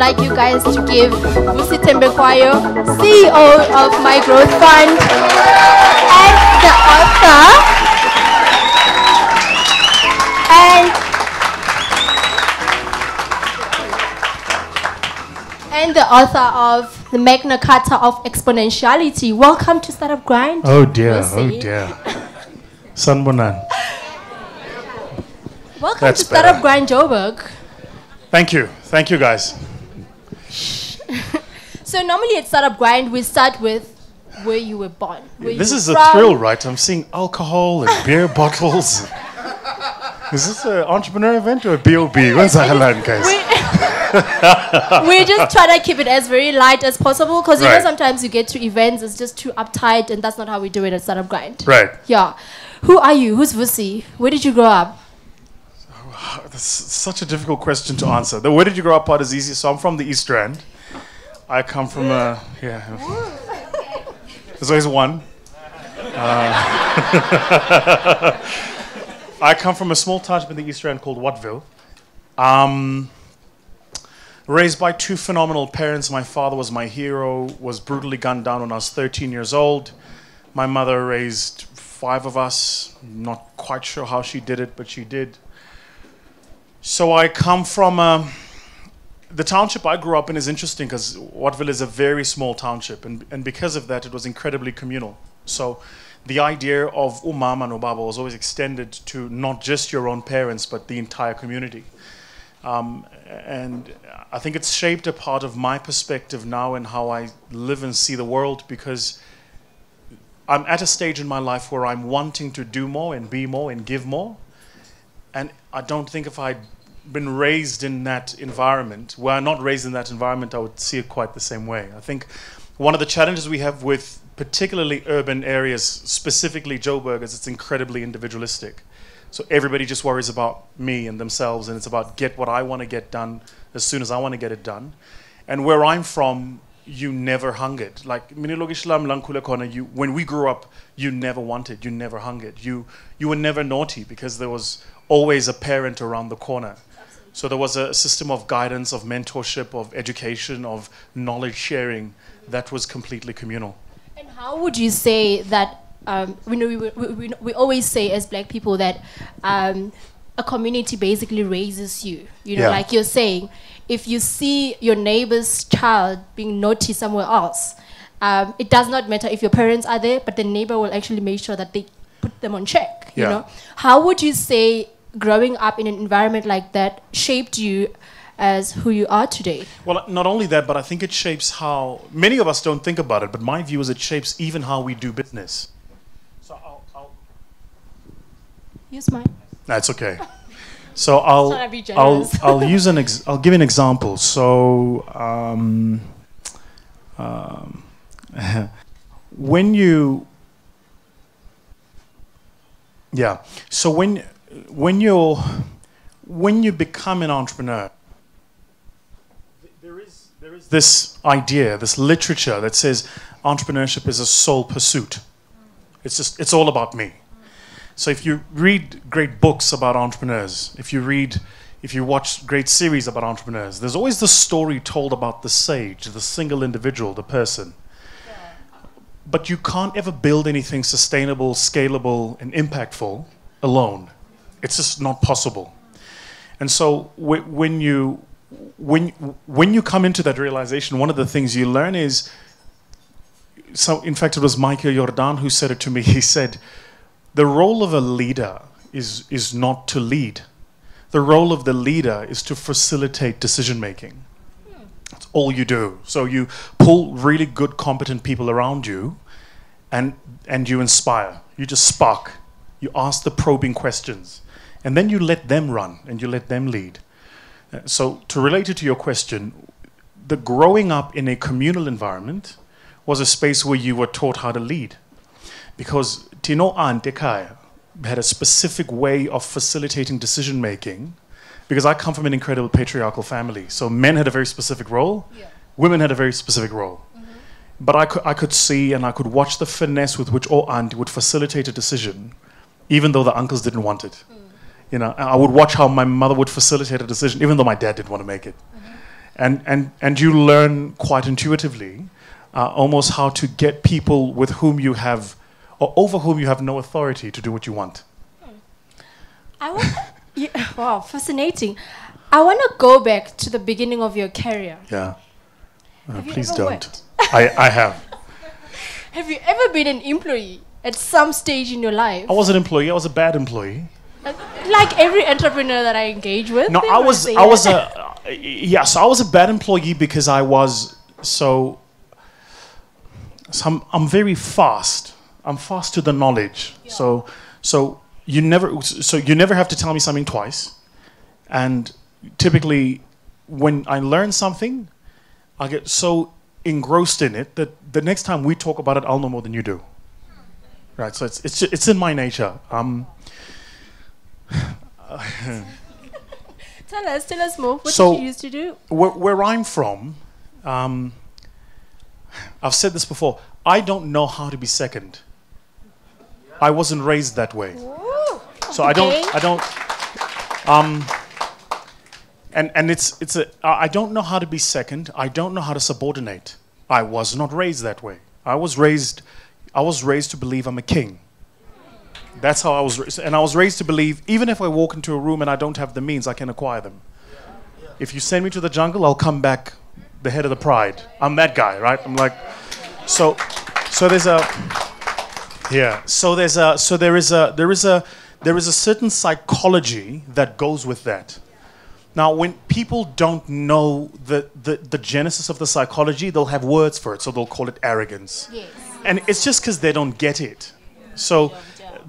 like you guys to give Vusi Thembekwayo, CEO of My Growth Fund, and the author, and and the author of the Magna Carta of Exponentiality. Welcome to Startup Grind. Oh dear, oh Vusi. dear. Sanbonan. Welcome That's to Startup better. Grind Joburg. Thank you. Thank you guys. So normally at Startup Grind, we start with where you were born. This is were a from. thrill, right? I'm seeing alcohol and beer bottles. Is this an entrepreneur event or a BOB? When's the headline, guys? we just try to keep it as very light as possible because you know sometimes you get to events it's just too uptight and that's not how we do it at Startup Grind. Right. Yeah. Who are you? Who's Vusi? Where did you grow up? That's such a difficult question to answer. The where did you grow up part is easy. So I'm from the East Rand. I come from a yeah. There's always one. Uh, I come from a small township in the East Rand called Wattville. Um, raised by two phenomenal parents. My father was my hero. Was brutally gunned down when I was 13 years old. My mother raised five of us. Not quite sure how she did it, but she did. So I come from um, the township I grew up in is interesting because Wattville is a very small township, and, and because of that, it was incredibly communal. So the idea of umama no baba was always extended to not just your own parents, but the entire community. Um, and I think it's shaped a part of my perspective now and how I live and see the world because I'm at a stage in my life where I'm wanting to do more and be more and give more. And I don't think if I'd been raised in that environment, were I not raised in that environment, I would see it quite the same way. I think one of the challenges we have with particularly urban areas, specifically Joburg, is it's incredibly individualistic. So everybody just worries about me and themselves, and it's about get what I want to get done as soon as I want to get it done. And where I'm from, you never hungered. Like Minilogishlam Lankula Kona, you when we grew up, you never wanted, you never hungered. You you were never naughty because there was always a parent around the corner. So there was a system of guidance, of mentorship, of education, of knowledge sharing that was completely communal. And how would you say that? Um, we know we, we, we, we always say as black people that um, a community basically raises you. You know, Yeah. like you're saying, if you see your neighbor's child being naughty somewhere else, um, it does not matter if your parents are there, but the neighbor will actually make sure that they put them on check. You know, how would you say growing up in an environment like that shaped you as who you are today? Well, not only that, but I think it shapes how many of us don't think about it. But my view is it shapes even how we do business. So I'll, I'll Yes. That's okay. So I'll I'll. I'll use an ex- I'll give you an example. So um, um, when you yeah, so when when you're when you become an entrepreneur, there is there is this idea, this literature that says entrepreneurship is a sole pursuit. It's just it's all about me. So if you read great books about entrepreneurs, if you read, if you watch great series about entrepreneurs, there's always the story told about the sage, the single individual, the person. But you can't ever build anything sustainable, scalable, and impactful alone. It's just not possible. And so when you when when you come into that realization, one of the things you learn is so in fact it was Michael Jordan who said it to me. He said, the role of a leader is, is not to lead. The role of the leader is to facilitate decision making. That's all you do. So you pull really good, competent people around you and, and you inspire. You just spark. You ask the probing questions. And then you let them run and you let them lead. Uh, So, to relate it to your question, the growing up in a communal environment was a space where you were taught how to lead because Tino Antekaya had a specific way of facilitating decision making because I come from an incredible patriarchal family. So men had a very specific role, women had a very specific role. But I could, I could see and I could watch the finesse with which O Aunt would facilitate a decision, even though the uncles didn't want it. You know, I would watch how my mother would facilitate a decision, even though my dad didn't want to make it. and and and you learn quite intuitively, uh, almost how to get people with whom you have, or over whom you have no authority to do what you want. I want, yeah, wow, fascinating. I want to go back to the beginning of your career. Yeah. Uh, please don't. I, I have. Have you ever been an employee at some stage in your life? I was an employee. I was a bad employee. Like every entrepreneur that I engage with. No, I was I was a uh, yeah. So I was a bad employee because I was so. So I'm, I'm very fast. I'm fast to the knowledge. So so you never so you never have to tell me something twice, and typically when I learn something, I get so engrossed in it that the next time we talk about it, I'll know more than you do. Right. So it's it's it's in my nature. Um. Tell us, tell us more. What So- did you used to do? where, where I'm from, um, I've said this before. I don't know how to be second. I wasn't raised that way, so I don't. I don't. Um, and and it's it's a. I don't know how to be second. I don't know how to subordinate. I was not raised that way. I was raised. I was raised to believe I'm a king. That's how I was raised, and I was raised to believe even if I walk into a room and I don't have the means, I can acquire them. If you send me to the jungle, I'll come back the head of the pride. I'm that guy, right? I'm like, so, so there's a, yeah. So there's a, so there is a, there is a, there is a certain psychology that goes with that. Now, when people don't know the, the, the genesis of the psychology, they'll have words for it. So they'll call it arrogance. Yes. And it's just because they don't get it. So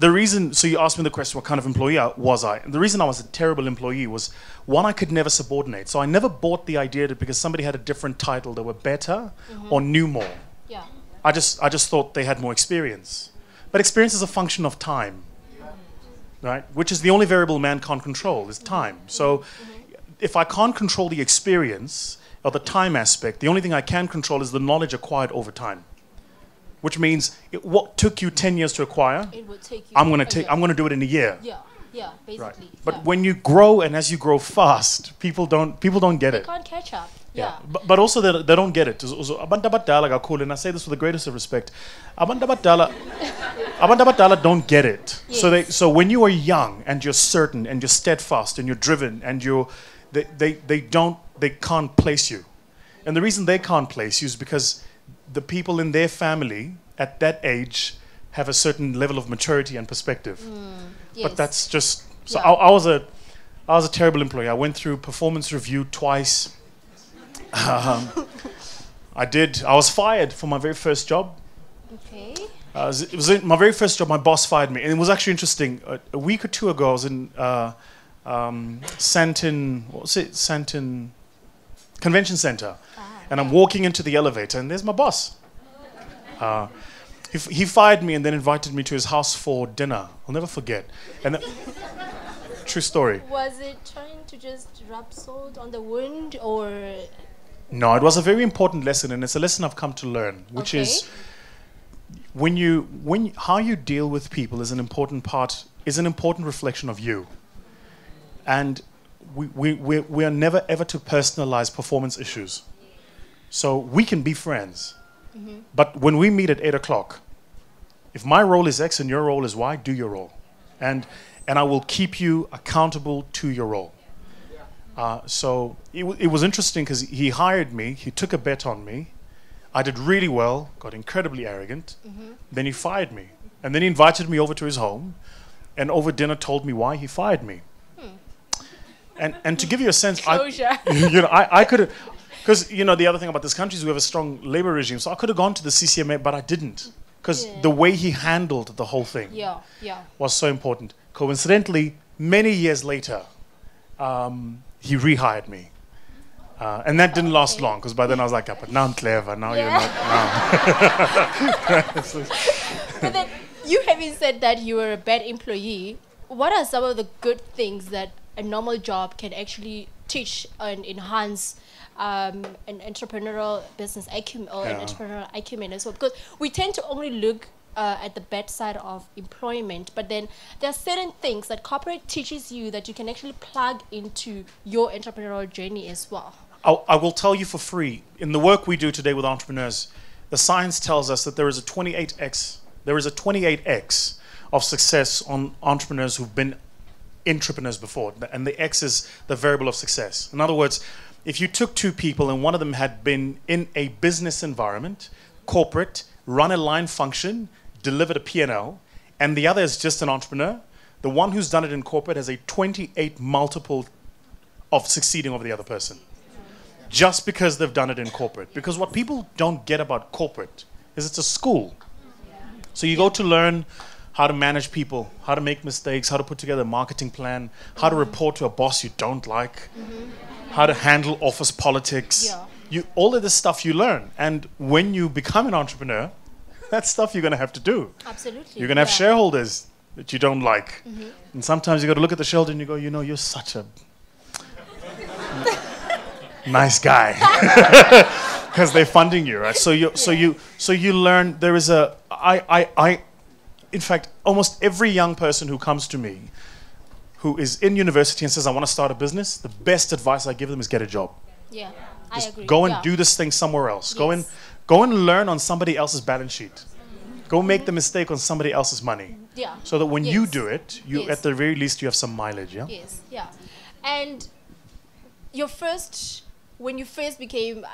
the reason, so you asked me the question, what kind of employee was I? And the reason I was a terrible employee was one, I could never subordinate. So I never bought the idea that because somebody had a different title, they were better mm-hmm. or knew more. Yeah. I just, I just thought they had more experience. But experience is a function of time, right? Which is the only variable man can't control is time. Mm-hmm. So mm-hmm. if I can't control the experience or the time aspect, the only thing I can control is the knowledge acquired over time. Which means it, what took you 10 years to acquire, It will take you. I'm going to take. I'm going to do it in a year. Yeah, yeah, basically. Right. But yeah. when you grow and as you grow fast, people don't, people don't get they it. can't catch up. Yeah. But, but also they, they don't get it. Also abantu abadala kakhulu, and I say this with the greatest of respect. Abantu abadala, abantu abadala don't get it. So they so when you are young and you're certain and you're steadfast and you're driven and you're they, they, they don't they can't place you. And the reason they can't place you is because the people in their family at that age have a certain level of maturity and perspective. Yes. But that's just so. Yeah. I, I was a, I was a terrible employee. I went through performance review twice. Um, I did. I was fired for my very first job. okay. Uh, it was, it was in my very first job. My boss fired me, and it was actually interesting. A, a week or two ago, I was in uh, um, Sandton. Was it? Sandton Convention Center, and I'm walking into the elevator, and there's my boss. Uh, he, he fired me and then invited me to his house for dinner. I'll never forget. And th- true story. Was it trying to just rub salt on the wound or? No, it was a very important lesson, and it's a lesson I've come to learn, which is when you when how you deal with people is an important part is an important reflection of you. And we we we, we are never ever to personalize performance issues. So we can be friends, but when we meet at eight o'clock, if my role is X and your role is Y, do your role, and and I will keep you accountable to your role. Uh, so it, it was interesting because he hired me, he took a bet on me. I did really well, got incredibly arrogant. Then he fired me. And then he invited me over to his home and over dinner told me why he fired me. And, and to give you a sense, Closure. I, you know, I, I could have, because, you know, the other thing about this country is we have a strong labor regime. So I could have gone to the CCMA, but I didn't. Because Yeah. the way he handled the whole thing Yeah, yeah. was so important. Coincidentally, many years later, um, he rehired me. Uh, and that didn't last long because by then I was like, "Yeah, but now I'm clever. Now you're not. Now. but then you having said that you were a bad employee, what are some of the good things that a normal job can actually teach and enhance um, an entrepreneurial business acumen or an Yeah. entrepreneurial acumen as well? Because we tend to only look uh, at the bad side of employment, but then there are certain things that corporate teaches you that you can actually plug into your entrepreneurial journey as well. I, I will tell you for free. In the work we do today with entrepreneurs, the science tells us that there is a 28x. There is a 28x of success on entrepreneurs who've been entrepreneurs before, and the X is the variable of success. In other words, if you took two people and one of them had been in a business environment, corporate, run a line function, delivered a P&L, and the other is just an entrepreneur, the one who's done it in corporate has a 28 multiple of succeeding over the other person. Just because they've done it in corporate. Because what people don't get about corporate is it's a school. So you go to learn how to manage people, how to make mistakes, how to put together a marketing plan, how to report to a boss you don't like, mm-hmm. How to handle office politics. Yeah. You, all of this stuff you learn. And when you become an entrepreneur, that's stuff you're going to have to do. Absolutely. You're going to have yeah. shareholders that you don't like. Mm-hmm. And sometimes you got to look at the shareholder and you go, you know, you're such a nice guy. Because they're funding you, right? So you, so you, so you learn. There is a, I, I, I, in fact, almost every young person who comes to me, who is in university and says, I want to start a business, the best advice I give them is get a job. Yeah, I agree. Go and yeah. do this thing somewhere else. Go and go and learn on somebody else's balance sheet. Go make the mistake on somebody else's money. Yeah. So that when you do it, you Yes. at the very least you have some mileage, yeah? Yes, yeah. And your first, when you first became,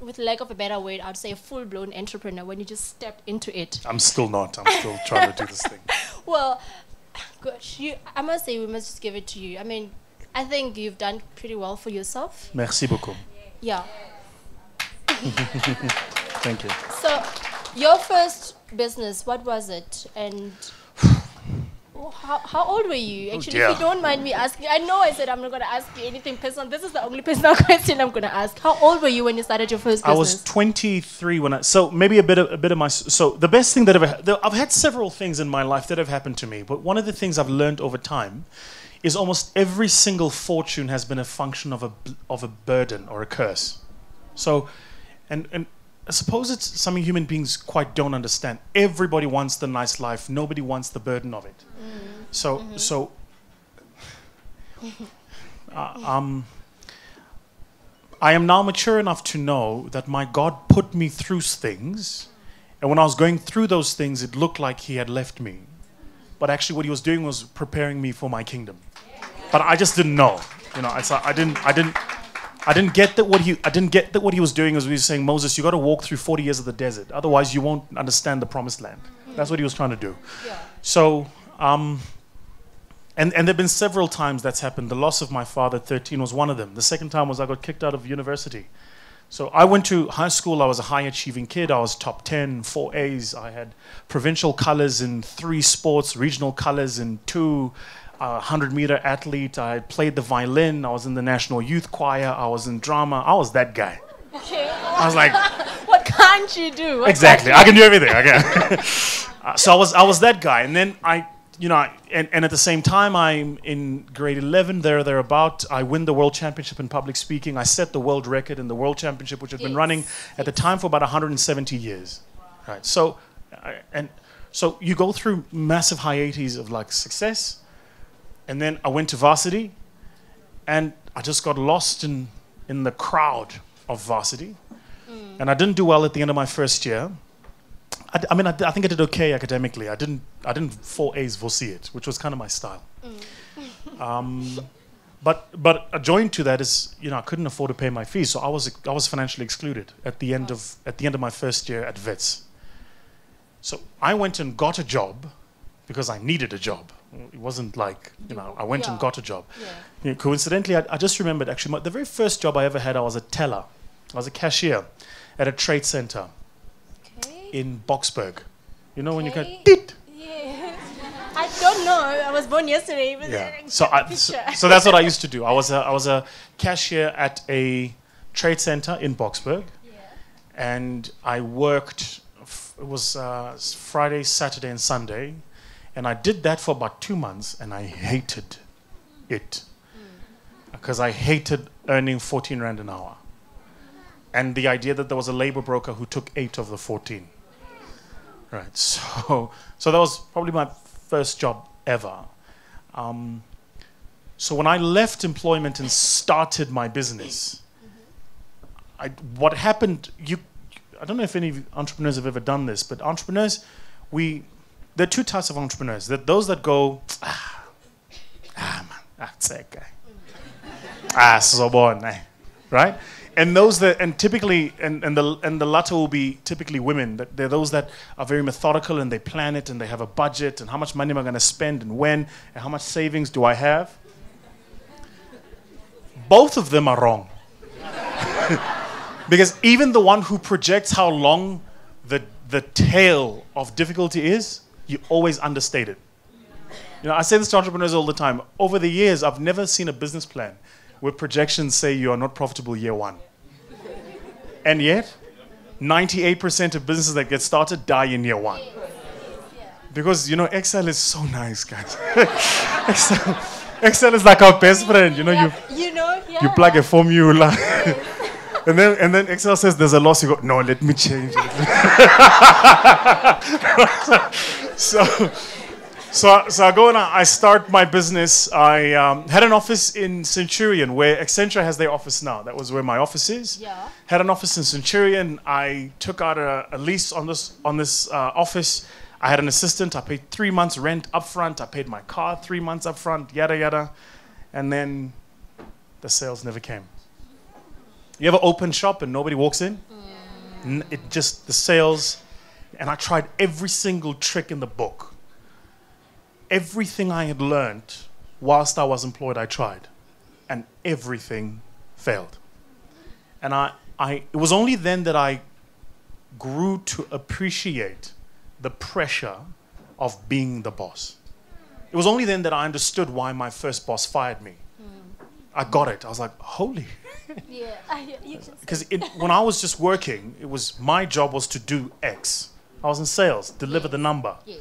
with lack of a better word, I'd say a full blown entrepreneur, when you just stepped into it. I'm still not. I'm still trying to do this thing. Well, gosh, you, I must say, we must just give it to you. I mean, I think you've done pretty well for yourself. Merci beaucoup. Yeah. Thank you. So, your first business, what was it? And Oh, how, how old were you? Oh, Actually, if you don't mind me asking, I know I said I'm not going to ask you anything personal. This is the only personal question I'm going to ask. How old were you when you started your first business? I was 23 when I. So maybe a bit of a bit of my. So the best thing that ever. I've had several things in my life that have happened to me, but one of the things I've learned over time is almost every single fortune has been a function of a of a burden or a curse. So, and and I suppose it's something human beings quite don't understand. Everybody wants the nice life. Nobody wants the burden of it. So so. uh, um. I am now mature enough to know that my God put me through things, and when I was going through those things, it looked like He had left me. But actually, what He was doing was preparing me for my kingdom. But I just didn't know. You know, I, so I didn't, I didn't, I didn't get that what He, I didn't get that what He was doing was He was saying, Moses, you got to walk through 40 years of the desert, otherwise you won't understand the promised land. That's what He was trying to do. yeah. So, um, and, and there have been several times that's happened. The loss of my father at 13 was one of them. The second time was I got kicked out of university. So I went to high school. I was a high achieving kid. I was top 10, four A's. I had provincial colors in three sports, regional colors in two, uh, 100 meter athlete. I played the violin. I was in the national youth choir. I was in drama. I was that guy. Okay. I was like, What can't you do? What exactly. I can do everything. I can. Uh, so I was I was that guy, and then I, you know, and, and at the same time, I'm in grade 11 there thereabout. I win the world championship in public speaking. I set the world record in the world championship, which had been running at the time for about 170 years. Right. So, and so you go through massive hiatus of like success, and then I went to varsity, and I just got lost in in the crowd of varsity, hmm. and I didn't do well at the end of my first year. I, I mean, I think I did okay academically. I didn't, I didn't four A's for see it, which was kind of my style. Um, but but adjoined to that is, you know, I couldn't afford to pay my fees, so I was I was financially excluded at the end of at the end of my first year at Wits. So I went and got a job because I needed a job. It wasn't like you know I went and got a job. Yeah. You know, coincidentally, I, I just remembered actually my, the very first job I ever had. I was a teller. I was a cashier at a trade center. In Boksburg. You know when you Okay. Tit! Yeah. I don't know. I was born yesterday. But Yeah. So, I, so so that's what I used to do. I was a, I was a cashier at a trade center in Boksburg, and I worked. f- It was uh, s- Friday, Saturday, and Sunday, and I did that for about two months, and I hated it because I hated earning 14 rand an hour, and the idea that there was a labor broker who took eight of the 14. Right. So, so that was probably my first job ever. Um, so when I left employment and started my business, I, what happened, you, I don't know if any entrepreneurs have ever done this, but entrepreneurs, we, there are two types of entrepreneurs. Are those that go, ah, ah man, that's that guy. ah, so born, eh? right? And those that, and typically, and, and the and the latter will be typically women. That they're those that are very methodical and they plan it and they have a budget and how much money am I going to spend and when and how much savings do I have. Both of them are wrong. because even the one who projects how long the the tail of difficulty is, you always understate it. You know, I say this to entrepreneurs all the time. Over the years, I've never seen a business plan where projections say you are not profitable year one. And yet, 98% of businesses that get started die in year one. Because, you know, Excel is so nice, guys. Excel, Excel is like our best friend. You know, Yeah, you, you know, yeah. you plug a formula. and, then, and then Excel says there's a loss. You go, no, let me change it. so, so, so I go and I start my business. I um, had an office in Centurion where Accenture has their office now. That was where my office is. Yeah. Had an office in Centurion. I took out a, a lease on this on this uh, office. I had an assistant. I paid three months rent upfront. I paid my car three months upfront. Yada yada, and then the sales never came. You ever open shop and nobody walks in? N- It just the sales, and I tried every single trick in the book everything I had learned whilst I was employed, I tried, and everything failed. And I, I, it was only then that I grew to appreciate the pressure of being the boss. It was only then that I understood why my first boss fired me. Hmm. I got it. I was like, holy. Yeah, Because when I was just working, it was my job was to do X. I was in sales, deliver the number. Yes.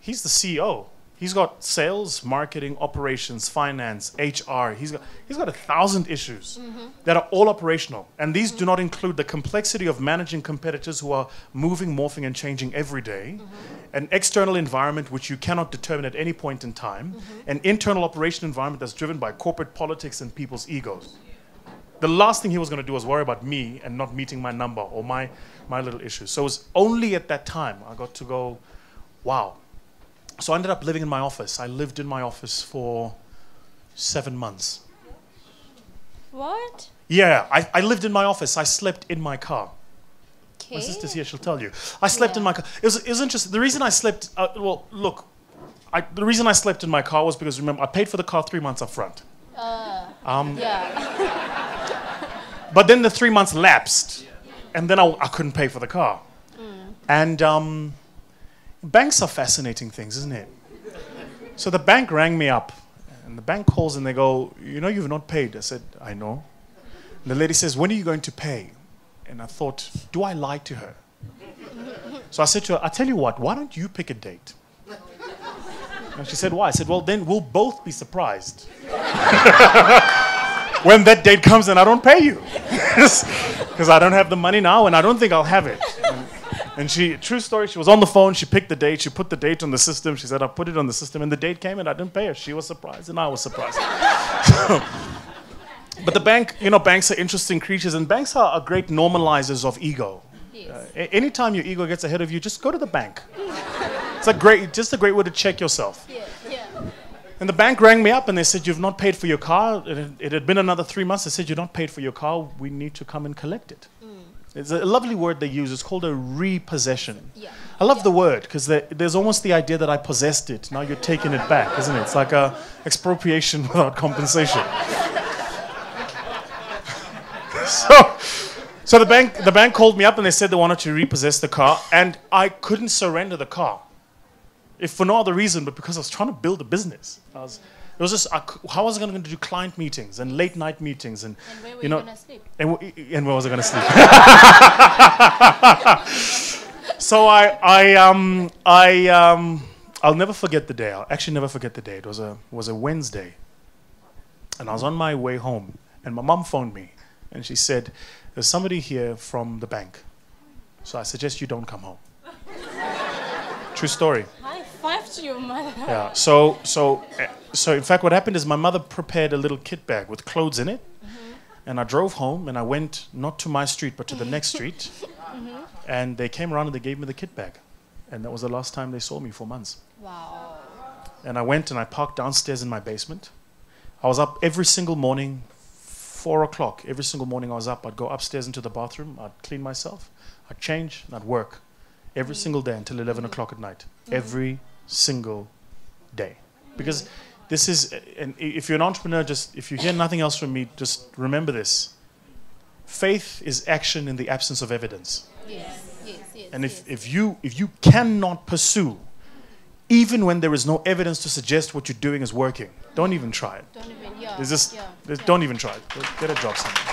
He's the CEO. He's got sales, marketing, operations, finance, HR. He's got he's got a thousand issues mm-hmm. that are all operational, and these do not include the complexity of managing competitors who are moving, morphing, and changing every day, mm-hmm. an external environment which you cannot determine at any point in time, mm-hmm. an internal operation environment that's driven by corporate politics and people's egos. The last thing he was going to do was worry about me and not meeting my number or my my little issues. So it was only at that time I got to go, wow, so I ended up living in my office. I lived in my office for seven months. What? Yeah, I, I lived in my office. I slept in my car. Okay. My sister's here, she'll tell you. I slept in my car. It was, it was interesting. The reason I slept, uh, well, look, I, the reason I slept in my car was because, remember, I paid for the car three months up front. Um, Yeah. But then the three months lapsed, and then I, I couldn't pay for the car. And um, banks are fascinating things, isn't it? So the bank rang me up, and the bank calls and they go, You know, you've not paid. I said, I know. And the lady says, When are you going to pay? And I thought, Do I lie to her? So I said to her, I tell you what, why don't you pick a date? And she said, Why? I said, Well, then we'll both be surprised when that date comes and I don't pay you. Because I don't have the money now and I don't think I'll have it. And, she, true story, she was on the phone, she picked the date, she put the date on the system. She said, I put it on the system, and the date came and I didn't pay her. She was surprised and I was surprised. So- but the bank, you know, banks are interesting creatures and banks are, are great normalizers of ego. Yes. Uh, anytime your ego gets ahead of you, just go to the bank. It's a great, just a great way to check yourself. yeah. Yeah. And the bank rang me up and they said, You've not paid for your car. It had, it had been another three months. They said, You're not paid for your car. We need to come and collect it. It's a lovely word they use. It's called a repossession. Yeah. I love the word because there's almost the idea that I possessed it. Now you're taking it back, isn't it? It's like a expropriation without compensation. so, so the bank, the bank called me up and they said they wanted to repossess the car, and I couldn't surrender the car if for no other reason but because I was trying to build a business. I was, it was just I how was I going to do client meetings and late night meetings and, And where were you know gonna sleep? and, w- and where was I going to sleep? so I I um I um I'll never forget the day. I'll actually never forget the day. It was a was a Wednesday, and I was on my way home, and my mom phoned me, and she said, "There's somebody here from the bank, so I suggest you don't come home." True story. Five to your mother. Yeah. So so uh, so in fact, what happened is my mother prepared a little kit bag with clothes in it. And I drove home and I went not to my street but to the next street. And they came around and they gave me the kit bag. And that was the last time they saw me for months. Wow. And I went and I parked downstairs in my basement. I was up every single morning, four o'clock. Every single morning I was up. I'd go upstairs into the bathroom, I'd clean myself, I'd change, and I'd work every single day until 11 o'clock at night. Every single day. Because this is, and if you're an entrepreneur, just if you hear nothing else from me, just remember this. Faith is action in the absence of evidence. Yes, yes, yes. And if, yes. if you if you cannot pursue, even when there is no evidence to suggest what you're doing is working, don't even try it. don't even, yeah. There's just yeah, there's- yeah. don't even try it. Get a job somewhere.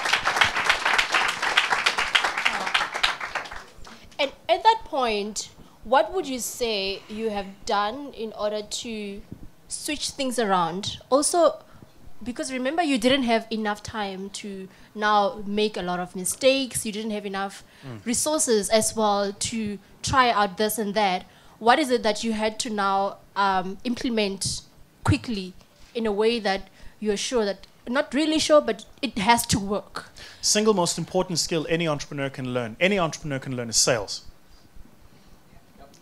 And at that point, what would you say you have done in order to switch things around? Also, because remember, you didn't have enough time to now make a lot of mistakes, you didn't have enough resources as well to try out this and that. What is it that you had to now um, implement quickly in a way that you're sure that, not really sure, but it has to work? Single most important skill any entrepreneur can learn. Any entrepreneur can learn is sales.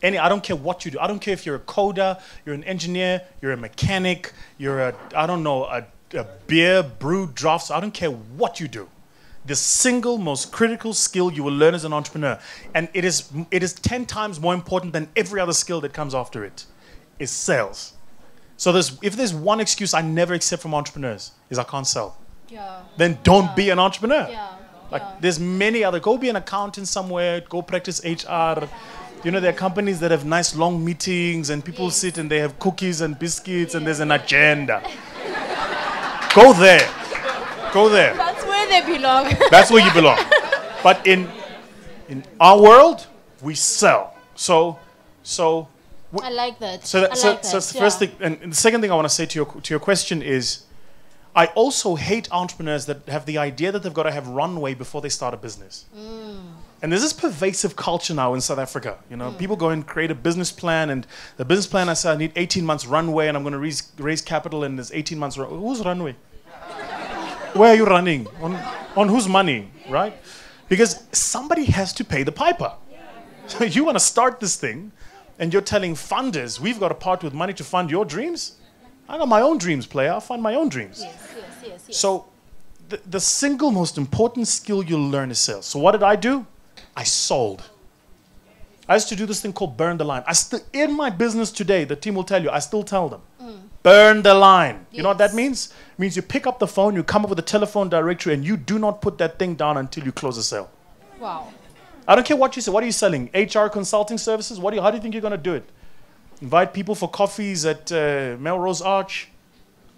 Any, I don't care what you do. I don't care if you're a coder, you're an engineer, you're a mechanic, you're a, I don't know, a, a beer brew drafts. I don't care what you do. The single most critical skill you will learn as an entrepreneur, and it is, it is 10 times more important than every other skill that comes after it, is sales. So there's, if there's one excuse I never accept from entrepreneurs, is I can't sell. Yeah. Then don't be an entrepreneur. Yeah. Like yeah. there's many other. Go be an accountant somewhere. Go practice HR. You know there are companies that have nice long meetings and people sit and they have cookies and biscuits and there's an agenda. Go there. Go there. That's where they belong. That's where you belong. But in in our world, we sell. So so I like that. so, that, I so, like so that. that's the first thing. And, and the second thing I want to say to your, to your question is I also hate entrepreneurs that have the idea that they've got to have runway before they start a business. Mm. And there's this pervasive culture now in South Africa. You Mm. know, people go and create a business plan, and the business plan I say I need 18 months runway, and I'm going to raise, raise capital, and there's 18 months. Who's runway? Where are you running? On, on whose money, right? Because somebody has to pay the piper. So you want to start this thing, and you're telling funders, we've got to part with money to fund your dreams? I got my own dreams, player. I'll fund my own dreams. Yes, yes, yes, yes. So, the, the single most important skill you'll learn is sales. So, what did I do? I sold. I used to do this thing called burn the line. I still, in my business today, the team will tell you, I still tell them, burn the line. You know what that means? It means you pick up the phone, you come up with a telephone directory, and you do not put that thing down until you close a sale. wow. I don't care what you say. What are you selling? HR consulting services? What do you, how do you think you're going to do it? Invite people for coffees at uh, Melrose Arch?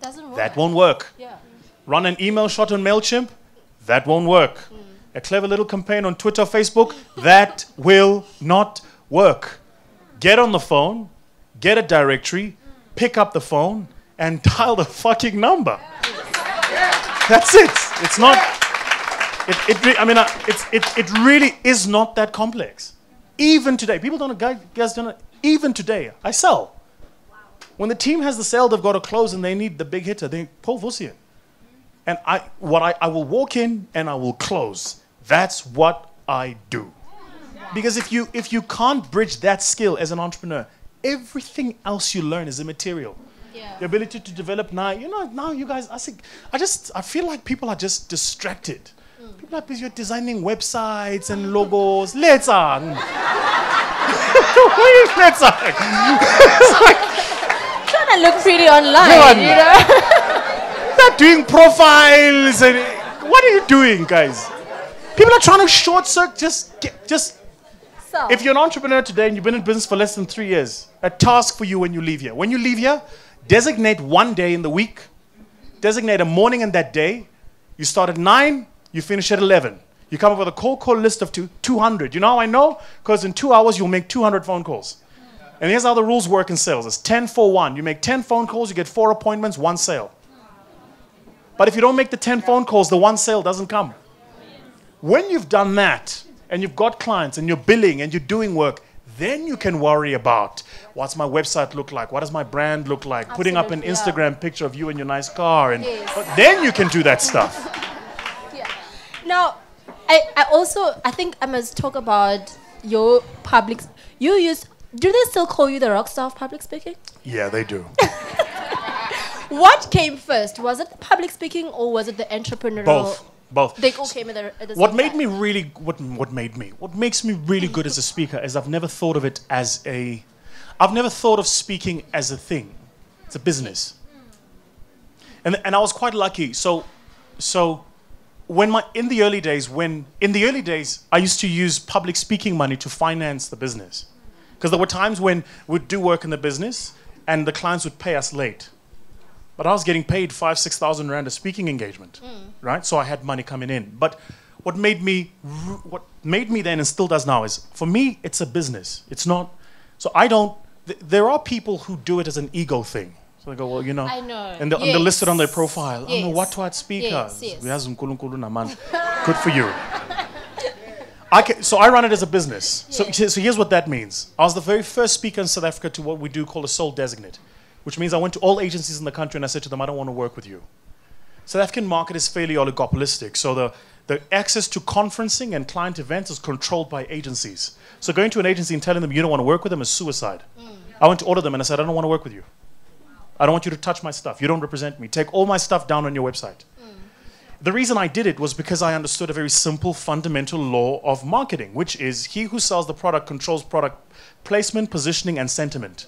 Doesn't work. That won't work. Yeah. Run an email shot on MailChimp? That won't work. A clever little campaign on Twitter, or Facebook? That will not work. Get on the phone, get a directory, pick up the phone, and dial the fucking number. That's it. It's not. It, it, re- I mean, uh, it's, it, it really is not that complex. Even today, people don't, guys, don't, even today, I sell. When the team has the sale they've got to close and they need the big hitter, they pull Vusian. And I, what I, I will walk in and I will close. That's what I do. Because if you, if you can't bridge that skill as an entrepreneur, everything else you learn is immaterial. Yeah. The ability to develop now, you know, now you guys, I think, I just, I feel like people are just distracted. Mm. People are busy designing websites and logos. Let's on. Let's on. Trying to look pretty online, you know? They're doing profiles and what are you doing, guys? People are trying to short circuit. Just, get, just. So, If you're an entrepreneur today and you've been in business for less than three years, a task for you when you leave here. When you leave here, designate one day in the week. Designate a morning in that day. You start at nine. You finish at eleven. You come up with a cold call list of two, 200. You know how I know? Because in two hours you'll make 200 phone calls. And here's how the rules work in sales. It's 10 for 1. You make 10 phone calls, you get 4 appointments, 1 sale. But if you don't make the 10 phone calls, the 1 sale doesn't come. When you've done that, and you've got clients, and you're billing, and you're doing work, then you can worry about what's my website look like? What does my brand look like? Putting up an Absolutely, yeah. Instagram picture of you in your nice car. And Yes. then you can do that stuff. yeah. Now, I, I also I think I must talk about your public. You use. Do they still call you the rock star of public speaking? Yeah, they do. What came first? Was it the public speaking or was it the entrepreneurial? Both. Both. They all came at the, at the what made time. me really what what made me what makes me really good as a speaker is I've never thought of it as a I've never thought of speaking as a thing. It's a business. And and I was quite lucky. So so when my in the early days when in the early days I used to use public speaking money to finance the business. Because there were times when we'd do work in the business and the clients would pay us late. But I was getting paid five, six thousand rand a speaking engagement, mm. right? So I had money coming in. But what made me, what made me then and still does now is, for me, it's a business. It's not. So I don't. Th- there are people who do it as an ego thing. So they go, well, you know, I know. and they're, they're listed on their Yes. profile. I'm a Yes. what what speaker. Yes, yes. Uyazi uNkulunkulu naman. Good for you. I can, so I run it as a business. So, so here's what that means. I was the very first speaker in South Africa to what we do call a sole designate, which means I went to all agencies in the country and I said to them, I don't want to work with you. South African market is fairly oligopolistic, so the, the access to conferencing and client events is controlled by agencies. So going to an agency and telling them you don't want to work with them is suicide. Mm. I went to order them and I said, I don't want to work with you. I don't want you to touch my stuff. You don't represent me. Take all my stuff down on your website. Mm. The reason I did it was because I understood a very simple fundamental law of marketing, which is he who sells the product controls product placement, positioning, and sentiment.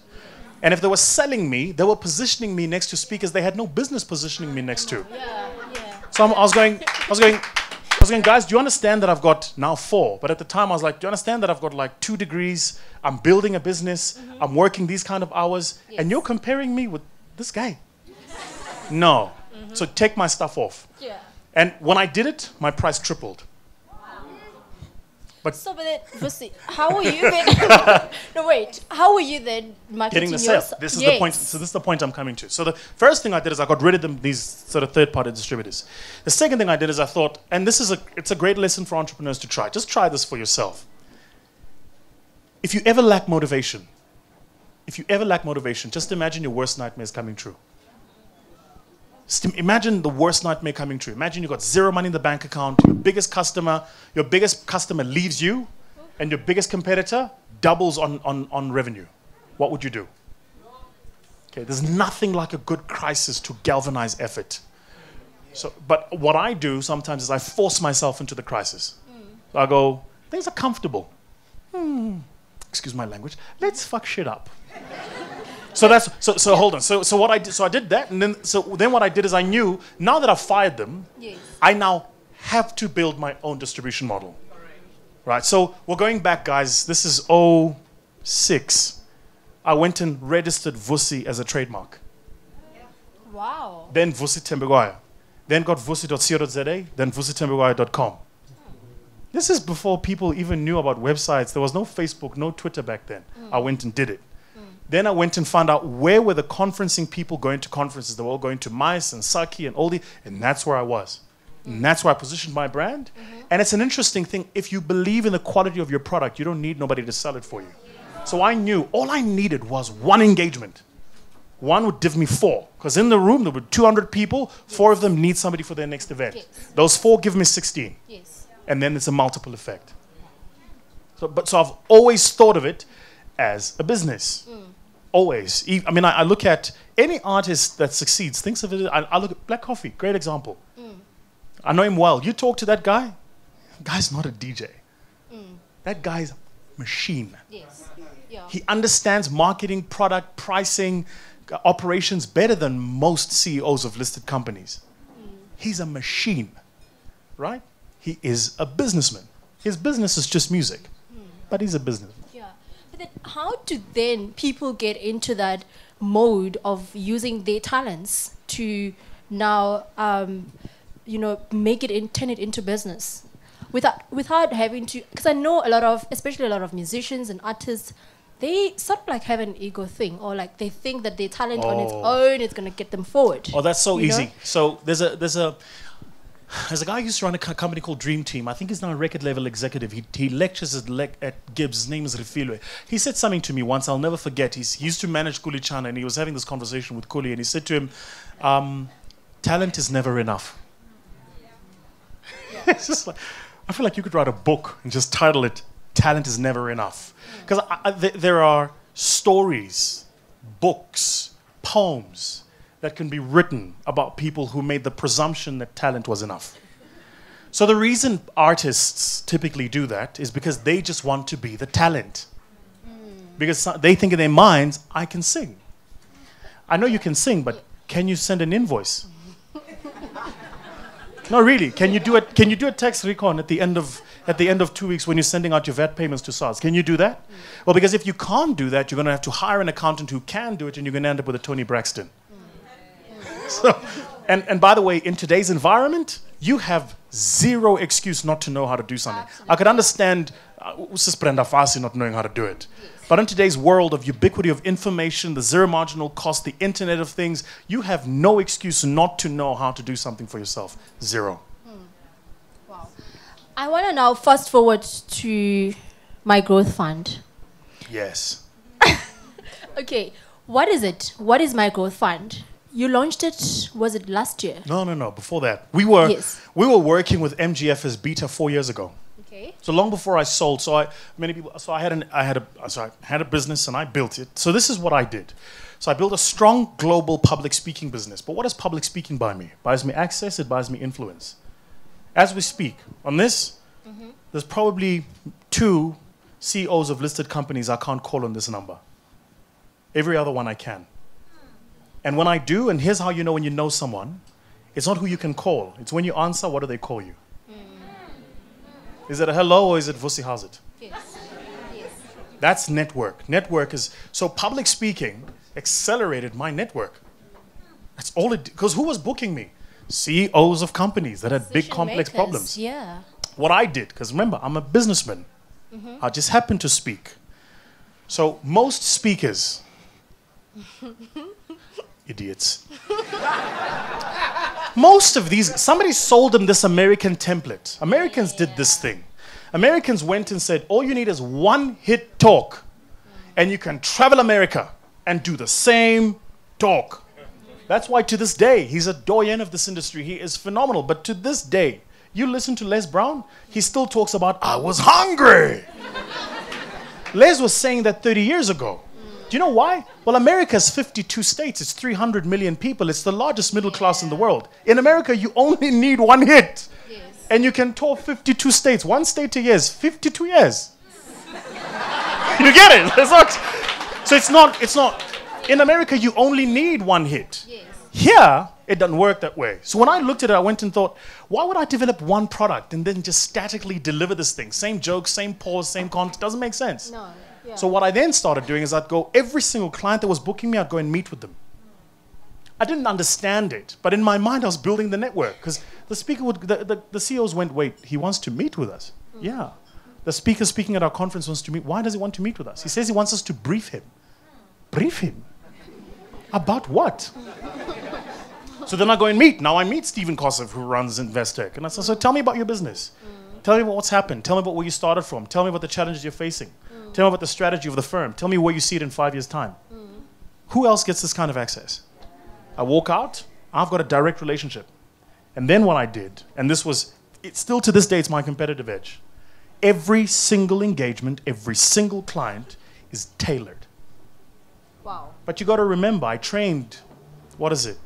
And if they were selling me, they were positioning me next to speakers they had no business positioning me next to. Yeah, yeah. So I'm, I was going, I was going, I was going, guys, do you understand that I've got now four? But at the time, I was like, do you understand that I've got like two degrees? I'm building a business. Mm-hmm. I'm working these kind of hours, and you're comparing me with this guy. No. Mm-hmm. So take my stuff off. Yeah. And when I did it, my price tripled. So, but then, Vusi, how were you then? no, wait. How were you then marketing Getting the sale. yourself? This is yes. the point. So this is the point I'm coming to. So the first thing I did is I got rid of them, these sort of third-party distributors. The second thing I did is I thought, and this is a, it's a great lesson for entrepreneurs to try. Just try this for yourself. If you ever lack motivation, if you ever lack motivation, just imagine your worst nightmares coming true. Imagine the worst nightmare coming true. Imagine you've got zero money in the bank account, your biggest customer, your biggest customer leaves you, and your biggest competitor doubles on, on, on revenue. What would you do? Okay, there's nothing like a good crisis to galvanize effort. So, but what I do sometimes is I force myself into the crisis. So I go, things are comfortable. Hmm, excuse my language. Let's fuck shit up. So that's so. So hold on. So so what I did. So I did that, and then so then what I did is I knew now that I've fired them, Yes. I now have to build my own distribution model. Right. So we're going back, guys. This is 06. I went and registered Vusi as a trademark. Yeah. Wow. Then Vusi Thembekwayo. Then got vusi.co.za. Then vusithembekwayo.com. This is before people even knew about websites. There was no Facebook, no Twitter back then. Mm. I went and did it. Then I went and found out where were the conferencing people going to conferences. They were all going to MICE and SAACI and Oldie, and that's where I was. And that's where I positioned my brand. Mm-hmm. And it's an interesting thing. If you believe in the quality of your product, you don't need nobody to sell it for you. So I knew all I needed was one engagement. One would give me four. Because in the room, there were 200 people. Four of them need somebody for their next event. Yes. Those four give me 16 Yes. and then it's a multiple effect. So, but so I've always thought of it as a business. Mm. Always. I mean, I, I look at any artist that succeeds. Thinks of it. I, I look at Black Coffee. Great example. Mm. I know him well. You talk to that guy. Guy's not a DJ. Mm. That guy's a machine. Yes. Yeah. He understands marketing, product, pricing, uh, operations better than most CEOs of listed companies. Mm. He's a machine, right? He is a businessman. His business is just music, but he's a businessman. Then how do then people get into that mode of using their talents to now, um, you know, make it in, turn it into business? Without, without having to, because I know a lot of, especially a lot of musicians and artists, they sort of like have an ego thing, or like they think that their talent on its Oh. own is going to get them forward. Oh, that's so You know? easy. So there's a there's a there's a guy who used to run a company called Dream Team. I think he's now a record level executive. He, he lectures at, le- at GIBS. His name is Refilwe. He said something to me once. I'll never forget. He's, he used to manage Kuli Chana, and he was having this conversation with Kuli, and he said to him, um, "Talent is never enough." it's just like, I feel like you could write a book and just title it "Talent is Never Enough," because th- there are stories, books, poems that can be written about people who made the presumption that talent was enough. So the reason artists typically do that is because they just want to be the talent. Because they think in their minds, I can sing. I know you can sing, but can you send an invoice? no, really. Can you do it? Can you do a tax recon at the end of at the end of two weeks when you're sending out your VAT payments to SARS? Can you do that? Well, because if you can't do that, you're going to have to hire an accountant who can do it, and you're going to end up with a Toni Braxton. So, and, and by the way, in today's environment, you have zero excuse not to know how to do something. I could understand uh, Sis Brenda Fassie not knowing how to do it. But in today's world of ubiquity of information, the zero marginal cost, the internet of things, you have no excuse not to know how to do something for yourself. Zero. Wow. I want to now fast forward to my growth fund. Yes. Okay, what is it? What is my growth fund? You launched it, was it last year? No, no, no. Before that, we were Yes. we were working with MGF as beta four years ago. Okay. So long before I sold, so I many people. So I had an I had a so I had a business and I built it. So this is what I did. So I built a strong global public speaking business. But what does public speaking buy me? It buys me access. It buys me influence. As we speak on this, mm-hmm. there's probably two CEOs of listed companies I can't call on this number. Every other one I can. And when I do, and here's how you know when you know someone, it's not who you can call. It's when you answer, what do they call you? Mm. Is it a hello or is it Vusi, how's it? Yes. Yes. That's network. Network is so public speaking accelerated my network. That's all it because who was booking me? CEOs of companies that had big complex makers, problems. Yeah. What I did, because remember, I'm a businessman. Mm-hmm. I just happened to speak. So most speakers, idiots. most of these, somebody sold them this American template. Americans did this thing. Americans went and said, all you need is one hit talk, and you can travel America and do the same talk. That's why to this day, he's a doyen of this industry. He is phenomenal. But to this day, you listen to Les Brown, he still talks about, I was hungry. Les was saying that 30 years ago. Do you know why? Well, America has 52 states. It's 300 million people. It's the largest middle class in the world. In America, you only need one hit. Yes. And you can tour 52 states. One state a year is 52 years. you get it? It's not, so it's not, it's not, in America, you only need one hit. Yes. Here, it doesn't work that way. So when I looked at it, I went and thought, why would I develop one product and then just statically deliver this thing? Same joke, same pause, same content. Doesn't make sense. No. Yeah. So what I then started doing is I'd go, every single client that was booking me, I'd go and meet with them. I didn't understand it, but in my mind, I was building the network because the speaker would, the, the, the CEOs went, wait, he wants to meet with us. Mm. Yeah. The speaker speaking at our conference wants to meet. Why does he want to meet with us? He says he wants us to brief him. Brief him? About what? so then I go and meet. Now I meet Stephen Koseff, who runs Investec. And I said, so tell me about your business. Mm. Tell me about what's happened. Tell me about where you started from. Tell me about the challenges you're facing. Tell me about the strategy of the firm. Tell me where you see it in five years' time. Who else gets this kind of access? I walk out, I've got a direct relationship. And then what I did, and this was, it's still to this day, it's my competitive edge. Every single engagement, every single client is tailored. wow. But you got to remember, I trained, what is it,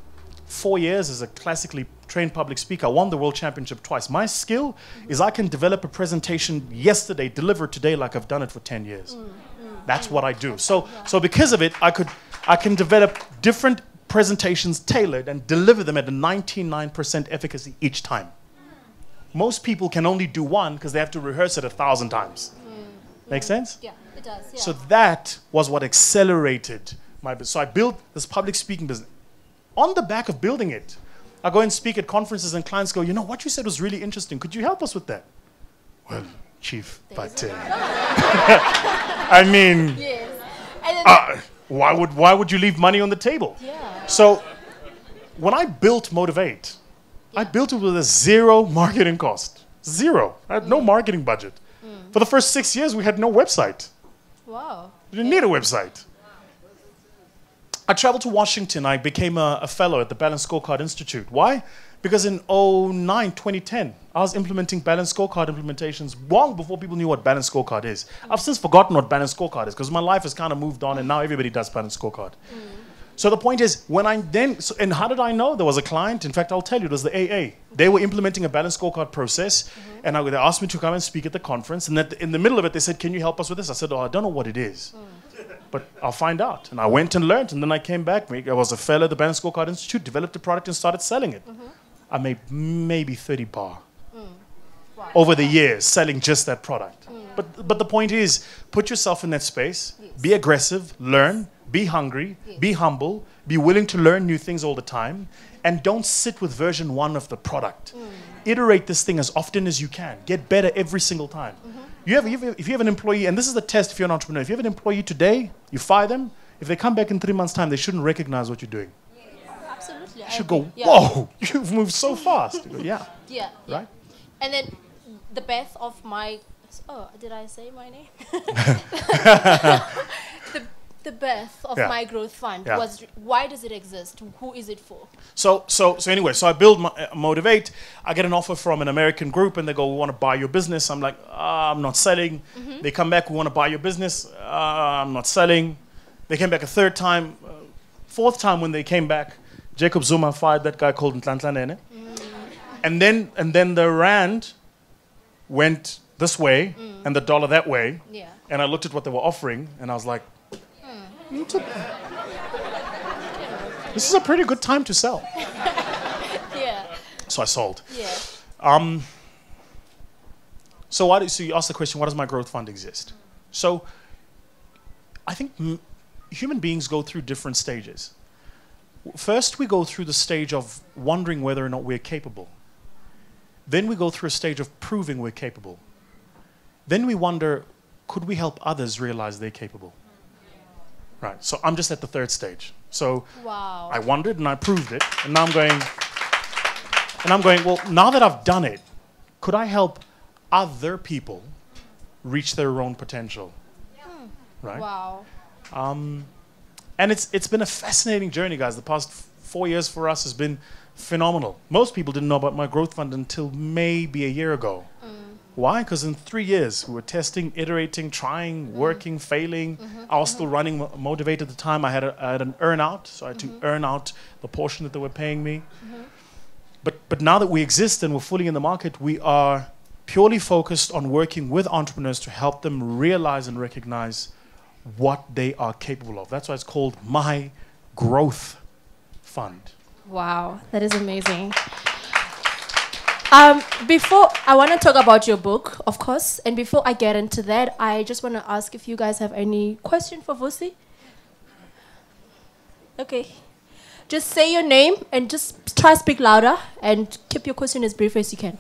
four years as a classically trained public speaker. I won the world championship twice. My skill is I can develop a presentation yesterday, deliver today like I've done it for 10 years. Mm, mm. That's what I do. So, so because of it, I could, I can develop different presentations tailored and deliver them at a 99% efficacy each time. Most people can only do one because they have to rehearse it a thousand times. Mm. Make sense? Yeah, it does. Yeah. So that was what accelerated my business. So I built this public speaking business. On the back of building it, I go and speak at conferences and clients go, you know, what you said was really interesting. Could you help us with that? Well, chief, but uh, I mean, yes. Uh, why would why would you leave money on the table? yeah. So when I built Motivate, I built it with a zero marketing cost. Zero. I had no marketing budget. For the first six years, we had no website. Wow. We didn't need a website. I traveled to Washington. I became a, a fellow at the Balanced Scorecard Institute. Why? Because in 09, 2010, I was implementing balanced scorecard implementations long before people knew what balanced scorecard is. I've since forgotten what balanced scorecard is because my life has kind of moved on and now everybody does balanced scorecard. Mm. So the point is, when I then, so, and how did I know there was a client? In fact, I'll tell you, it was the AA. They were implementing a balanced scorecard process, mm-hmm. and I, they asked me to come and speak at the conference. And that in the middle of it, they said, "Can you help us with this?" I said, "Oh, I don't know what it is, mm. But I'll find out." And I went and learned, and then I came back. I was a fellow at the Balance Scorecard Institute, developed a product, and started selling it. Mm-hmm. I made maybe 30 bar mm. over the years selling just that product. Mm. But, but the point is, put yourself in that space, be aggressive, learn, be hungry, be humble, be willing to learn new things all the time, and don't sit with version one of the product. Mm. Iterate this thing as often as you can. Get better every single time. You have, you have- if you have an employee, and this is the test if you're an entrepreneur, if you have an employee today, you fire them, if they come back in three months' time, they shouldn't recognize what you're doing. Absolutely. I You should go, Yeah. whoa, you've moved so fast. Go, yeah, Yeah, yeah. right? And then the birth of my oh, did I say my name? the birth of Yeah. my growth fund Yeah. was why does it exist? Who is it for? So, so, so anyway, so I build Mo- uh, Motivate. I get an offer from an American group, and they go, "We want to buy your business." I'm like, ah, "I'm not selling." They come back, "We want to buy your business." Ah, I'm not selling. They came back a third time, uh, fourth time when they came back. Jacob Zuma fired that guy called Nhlanhla Nene. and then and then the rand went this way, and the dollar that way. Yeah. And I looked at what they were offering, and I was like, "It's a- "This is a pretty good time to sell." Yeah. So I sold. Yeah. Um, So why do so you ask the question? Why does my growth fund exist? So I think m- human beings go through different stages. First, we go through the stage of wondering whether or not we're capable. Then we go through a stage of proving we're capable. Then we wonder, could we help others realize they're capable? Right. So I'm just at the third stage. So Wow. I wondered and I proved it, and now I'm going. And I'm going. Well, now that I've done it, could I help other people reach their own potential? Right. wow. Um, and it's it's been a fascinating journey, guys. The past four years for us has been phenomenal. Most people didn't know about my growth fund until maybe a year ago. Why? Because in three years we were testing, iterating, trying, mm-hmm. working, failing. Mm-hmm. I was still mm-hmm. running motivated at the time. I had, a, I had an earn out, so I had to earn out the portion that they were paying me. But but now that we exist and we're fully in the market, we are purely focused on working with entrepreneurs to help them realize and recognize what they are capable of. That's why it's called My Growth Fund. Wow, that is amazing. Um, before I want to talk about your book, of course, and before I get into that, I just want to ask if you guys have any question for Vusi. Okay, just say your name and just try to speak louder and keep your question as brief as you can.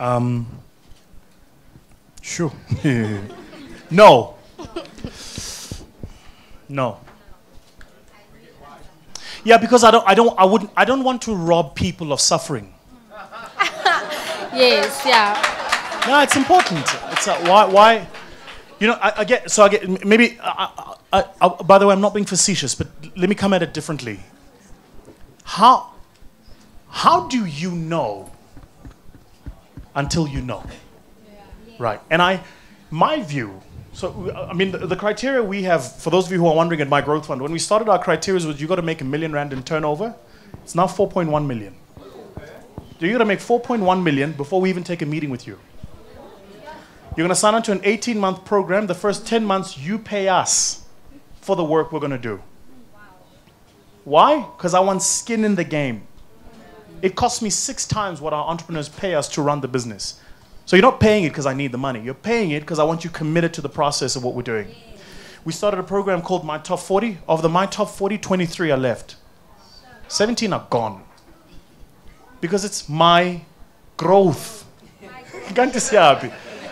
Um, sure. no. No. Yeah, because I don't, I don't, I wouldn't, I don't want to rob people of suffering. Yes, yeah. No, it's important. It's a, why, why, you know, I, I get, so I get, maybe, I, I, by the way, I'm not being facetious, but let me come at it differently. How, how do you know until you know? Right. And I, my view, so, I mean, the, the criteria we have, for those of you who are wondering at my growth fund, when we started our criteria was you got to make a million rand in turnover. It's now 4.1 million. You got to make 4.1 million before we even take a meeting with you. You're going to sign on to an 18 month program. The first 10 months, you pay us for the work we're going to do. Why? Because I want skin in the game. It costs me six times what our entrepreneurs pay us to run the business. So you're not paying it because I need the money. You're paying it because I want you committed to the process of what we're doing. We started a program called My Top 40. Of the My Top 40, 23 are left. 17 are gone. Because it's my growth.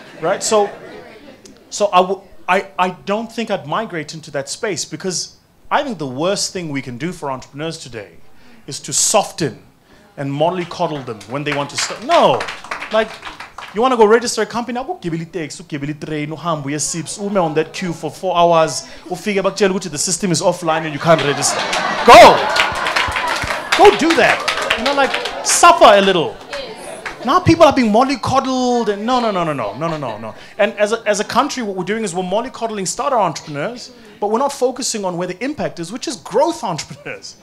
Right? So, so I, w- I, I don't think I'd migrate into that space because I think the worst thing we can do for entrepreneurs today is to soften and mollycoddle them when they want to start. No, like You want to go register a company? akugibela itaxi ugibela itrain uhambe uye sips ume on that queue for four hours ufike bakutshela ukuthi the system is offline and you can't register. Go! Go do that. You know like suffer a little. Now people are being mollycoddled and no no no no no no no no no. And as a, as a country what we're doing is we're mollycoddling starter entrepreneurs but we're not focusing on where the impact is which is growth entrepreneurs.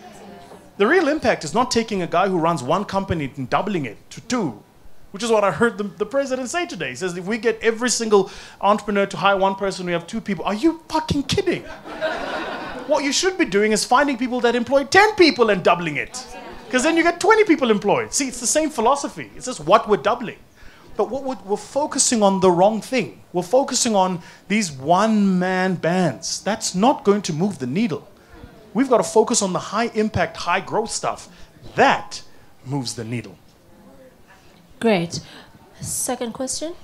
The real impact is not taking a guy who runs one company and doubling it to two, which is what I heard the, the president say today. He says, if we get every single entrepreneur to hire one person, we have two people. Are you fucking kidding? what you should be doing is finding people that employ 10 people and doubling it. Because then you get 20 people employed. See, it's the same philosophy. It's just what we're doubling. But what we're, we're focusing on the wrong thing. We're focusing on these one man bands. That's not going to move the needle. We've got to focus on the high impact, high growth stuff. That moves the needle. Great. Second question.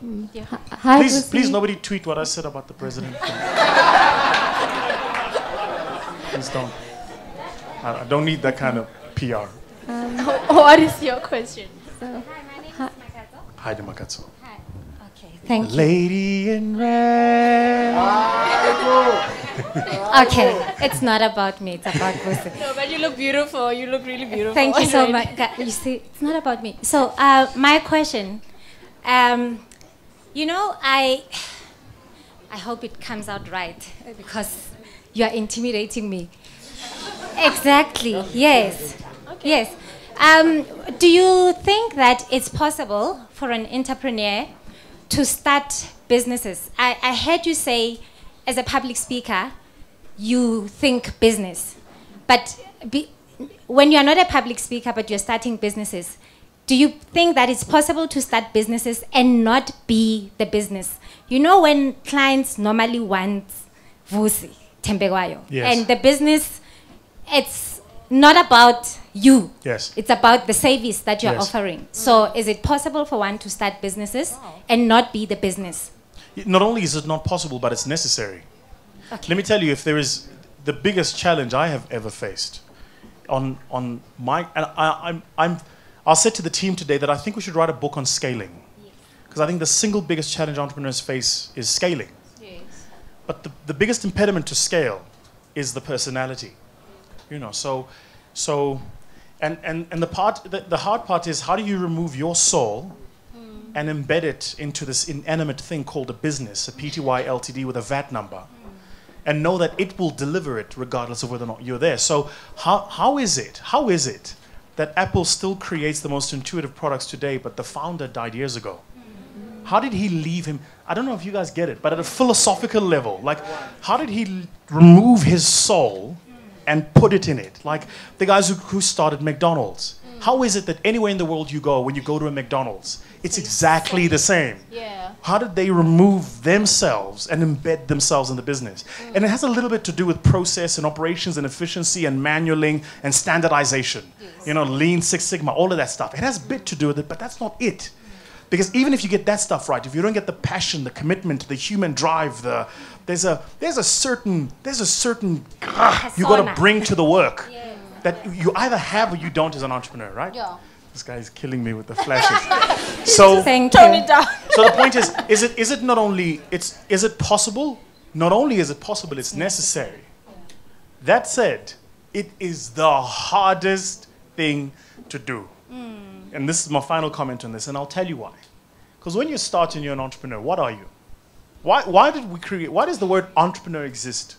Hmm. Yeah. Hi, Please, Lucy. please, nobody tweet what I said about the president. please don't. I, I don't need that kind of PR. Um, what is your question? Hi, Dimakatso. Okay, thank you. Lady in red. Okay, it's not about me, it's about Lucy. No, but you look beautiful. You look really beautiful. Thank you so much. You see, it's not about me. So, uh, my question, um, you know, I, I hope it comes out right because you are intimidating me. Exactly. Yes. Yes. Um, do you think that it's possible for an entrepreneur to start businesses? I, I heard you say, as a public speaker, you think business. But be, when you are not a public speaker but you're starting businesses, do you think that it's possible to start businesses and not be the business? You know, when clients normally want Vusi, Thembekwayo, Yes. and the business, it's not about you. Yes. It's about the service that you're Yes. offering. So, is it possible for one to start businesses and not be the business? Not only is it not possible, but it's necessary. Okay. Let me tell you, if there is the biggest challenge I have ever faced on on my and I, I'm I'm I'll say to the team today that I think we should write a book on scaling because I think the single biggest challenge entrepreneurs face is scaling. Yes. But the, the biggest impediment to scale is the personality. You know, so so and and, and the part the, the hard part is how do you remove your soul hmm. and embed it into this inanimate thing called a business, a PTY LTD with a VAT number. Hmm. And know that it will deliver it regardless of whether or not you're there. So how, how is it? How is it that Apple still creates the most intuitive products today, but the founder died years ago? Hmm. How did he leave him? I don't know if you guys get it, but at a philosophical level, like, how did he remove his soul and put it in it? Like the guys who, who started McDonald's. Mm. How is it that anywhere in the world you go, when you go to a McDonald's, it's exactly the same? Yeah. How did they remove themselves and embed themselves in the business? Mm. And it has a little bit to do with process and operations and efficiency and manualing and standardization. You know, Lean Six Sigma, all of that stuff. It has a bit to do with it, but that's not it. Mm. Because even if you get that stuff right, if you don't get the passion, the commitment, the human drive, the there's a there's a certain there's a certain you got to bring to the work that you either have or you don't as an entrepreneur, right? Yeah. This guy is killing me with the flashes. so Thank you. so the point is, is it is it not only it's is it possible? Not only is it possible, it's necessary. That said, it is the hardest thing to do. And this is my final comment on this, and I'll tell you why. Because when you start and you're an entrepreneur, what are you? Why, why did we create, why does the word entrepreneur exist?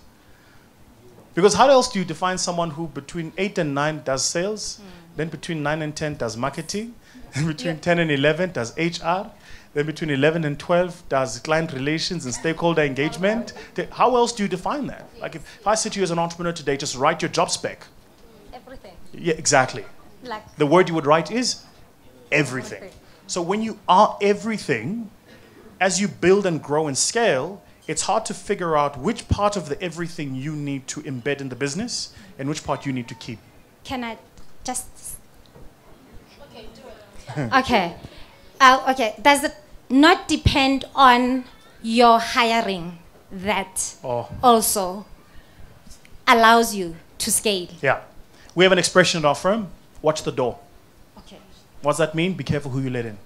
Because how else do you define someone who between 8 and 9 does sales, hmm. then between 9 and 10 does marketing, then between 10 and 11 does HR, then between 11 and 12 does client relations and stakeholder engagement? How else do you define that? Like if, if I sit to you as an entrepreneur today, just write your job spec. Everything. Yeah, exactly. Like, The word you would write is everything. Everything. So when you are everything, as you build and grow and scale, it's hard to figure out which part of the everything you need to embed in the business and which part you need to keep. can I just. Okay. do Uh, okay. Does it not depend on your hiring that Oh, also allows you to scale? yeah. We have an expression at our firm watch the door. Okay. What's that mean? Be careful who you let in.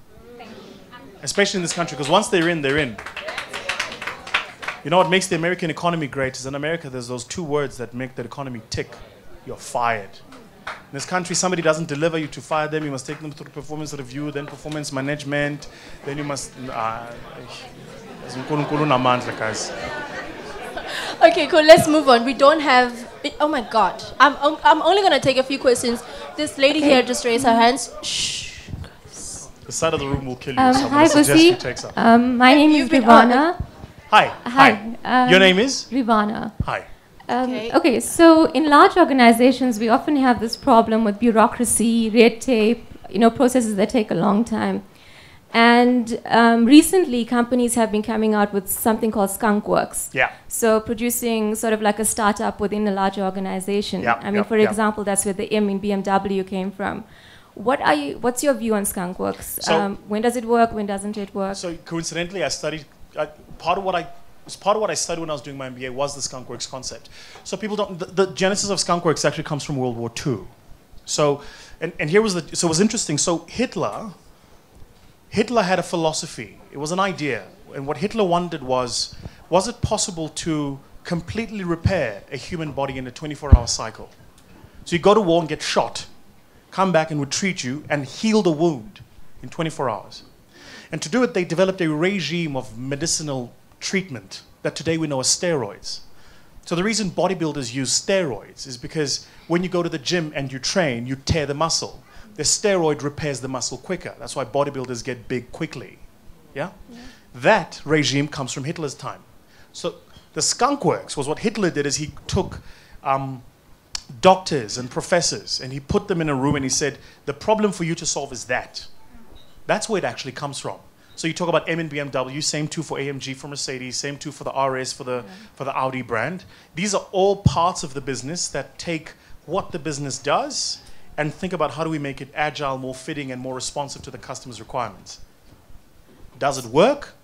Especially in this country, because once they're in, they're in. You know what makes the American economy great is in America there's those two words that make the economy tick. You're fired. In this country, somebody doesn't deliver you to fire them. You must take them through performance review, then performance management. Then you must. Uh, guys. Okay, cool. Let's move on. We don't have. Oh my God. I'm, I'm, I'm only going to take a few questions. This lady here just raised her hands. Shh. The side of the room will kill you. Um, so hi, gonna you take Vusi. some. Um, my name is You've been on- Rivana. Hi. Hi. Your um, name is? Rivana. Hi. Um, Okay. okay. so in large organizations, we often have this problem with bureaucracy, red tape, you know, processes that take a long time. And um, recently, companies have been coming out with something called Skunk Works. Yeah. So producing sort of like a startup within a larger organization. Yeah, I mean, yeah, for yeah. example, that's where the M in BMW came from. What are you? What's your view on Skunk Works? So- um, when does it work? When doesn't it work? So coincidentally, I studied I, part of what I was part of what I studied when I was doing my MBA was the skunkworks concept. So people don't. The, the genesis of skunkworks actually comes from World War II. So, and, and here was the. So it was interesting. So Hitler. Hitler had a philosophy. It was an idea, and what Hitler wondered was, was it possible to completely repair a human body in a 24-hour cycle? So you go to war and get shot, come back and would treat you and heal the wound in 24 hours. And to do it, they developed a regime of medicinal treatment that today we know as steroids. So the reason bodybuilders use steroids is because when you go to the gym and you train, you tear the muscle. The steroid repairs the muscle quicker. That's why bodybuilders get big quickly. Yeah? That regime comes from Hitler's time. So the skunk works was what Hitler did is he took um, doctors and professors and he put them in a room and he said, the problem for you to solve is that. That's where it actually comes from. So you talk about M and BMW, same two for AMG for Mercedes, same two for the RS for the for the Audi brand. These are all parts of the business that take what the business does and think about how do we make it agile, more fitting, and more responsive to the customer's requirements. Does it work?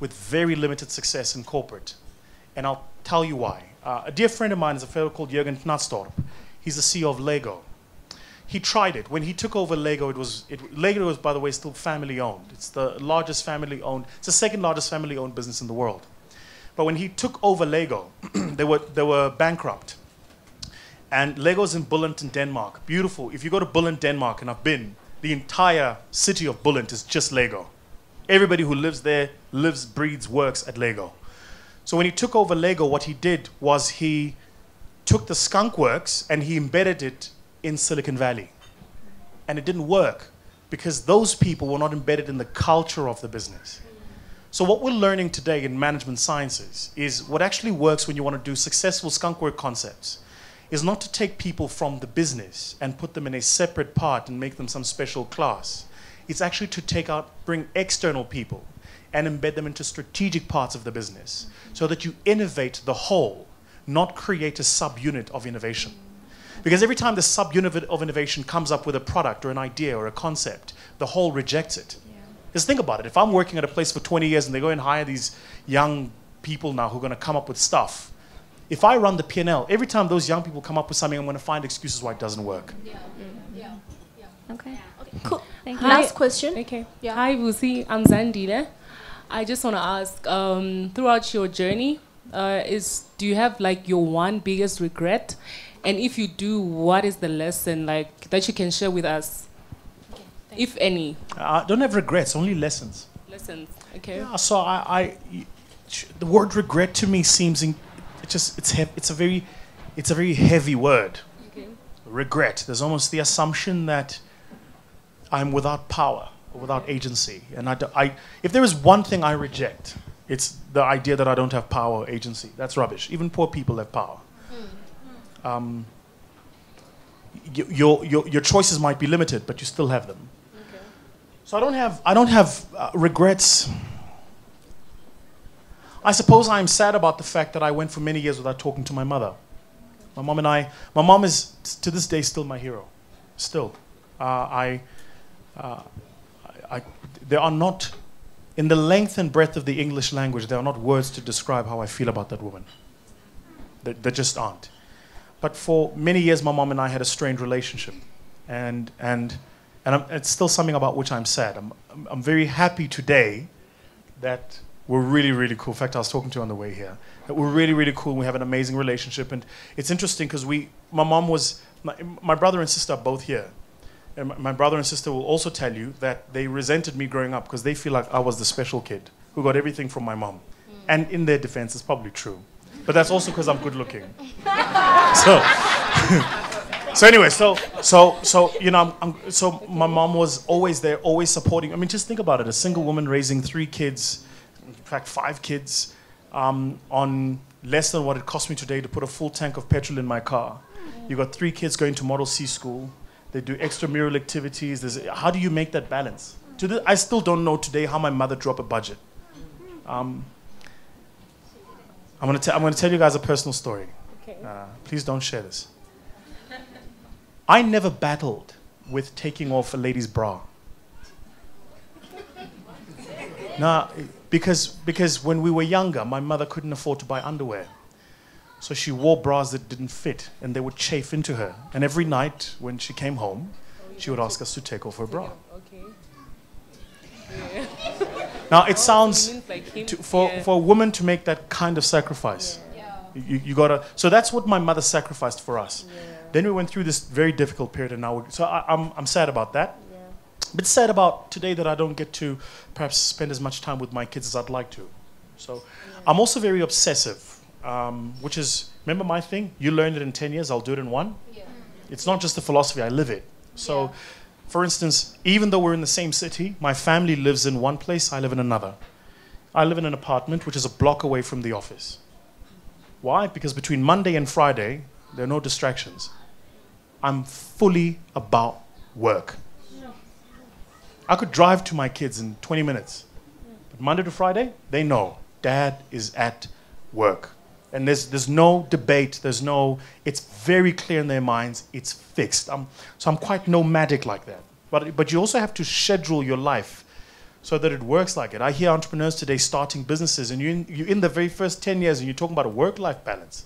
With very limited success in corporate. And I'll tell you why. Uh, a dear friend of mine is a fellow called Jørgen Knudstorp. He's the CEO of Lego. He tried it. When he took over Lego, it was it, Lego was, by the way, still family owned. It's the largest family owned. It's the second largest family owned business in the world. But when he took over Lego, they were they were bankrupt. And Lego's in Billund in Denmark. Beautiful. If you go to Billund, Denmark, and I've been, the entire city of Billund is just Lego. Everybody who lives there lives, breathes, works at Lego. So when he took over Lego, what he did was he took the skunk works and he embedded it in Silicon Valley. And it didn't work because those people were not embedded in the culture of the business. So what we're learning today in management sciences is what actually works when you want to do successful skunk work concepts is not to take people from the business and put them in a separate part and make them some special class. It's actually to take out, bring external people and embed them into strategic parts of the business so that you innovate the whole, not create a subunit of innovation. Because every time the subunit of innovation comes up with a product or an idea or a concept, the whole rejects it. Just think about it. If I'm working at a place for 20 years and they go and hire these young people now who are going to come up with stuff, if I run the P&L, every time those young people come up with something, I'm going to find excuses why it doesn't work. Okay. Cool. Thank you. Last question. Okay. Yeah. Hi, Vusi. I'm Zandile. I just want to ask, um, throughout your journey, uh, is do you have like your one biggest regret? And if you do, what is the lesson like that you can share with us, if any I don't have regrets, only lessons. lessons? Okay. Yeah, so I, I the word regret to me seems in, it just it's hev- it's a very it's a very heavy word. Okay. Regret. There's almost the assumption that I'm without power or without agency, and I, I if there is one thing I reject, it's the idea that I don't have power or agency. That's rubbish. Even poor people have power. Um, y- your, your, your choices might be limited, but you still have them. So I don't have I don't have uh, regrets. I suppose I'm sad about the fact that I went for many years without talking to my mother. My mom and I, my mom is to this day still my hero. Still, uh, I, uh, there are not, in the length and breadth of the English language, there are not words to describe how I feel about that woman. There, there just aren't. But for many years, my mom and I had a strained relationship, and and and I'm, it's still something about which I'm sad. I'm, I'm, very happy today that we're really, really cool. In fact, I was talking to her on the way here. That we're really, really cool. We have an amazing relationship, and it's interesting because we, my mom was, my, my brother and sister are both here, and my, brother and sister will also tell you that they resented me growing up because they feel like I was the special kid who got everything from my mom, and in their defense, it's probably true, but that's also because I'm good looking. so. So anyway, so so so you know, I'm, I'm, so my mom was always there, always supporting. I mean, just think about it: a single woman raising three kids, in fact, five kids, um, on less than what it cost me today to put a full tank of petrol in my car. You got three kids going to Model C school. They do extramural activities. There's, how do you make that balance? To the, I still don't know today how my mother drew up a budget. Um, I'm I'm gonna tell you guys a personal story. Okay. Uh, please don't share this. I never battled with taking off a lady's bra. No, because, because when we were younger, my mother couldn't afford to buy underwear. So she wore bras that didn't fit and they would chafe into her. And every night when she came home, she would ask us to take off her bra. Okay. Now it sounds like him- to, for, yeah. for a woman to make that kind of sacrifice. You, you gotta. So that's what my mother sacrificed for us. Then we went through this very difficult period, and now. We, so I, I'm I'm sad about that. But sad about today that I don't get to perhaps spend as much time with my kids as I'd like to. So I'm also very obsessive, um, which is remember my thing. You learned it in ten years. I'll do it in one. It's not just the philosophy. I live it. So. For instance, even though we're in the same city, my family lives in one place, I live in another. I live in an apartment which is a block away from the office. Why? Because between Monday and Friday, there are no distractions. I'm fully about work. I could drive to my kids in 20 minutes. But Monday to Friday, they know dad is at work. And there's, there's no debate, there's no, it's very clear in their minds, it's fixed. I'm, so I'm quite nomadic like that. But, but you also have to schedule your life so that it works like it. I hear entrepreneurs today starting businesses, and you're in, you're in the very first 10 years and you're talking about a work life balance.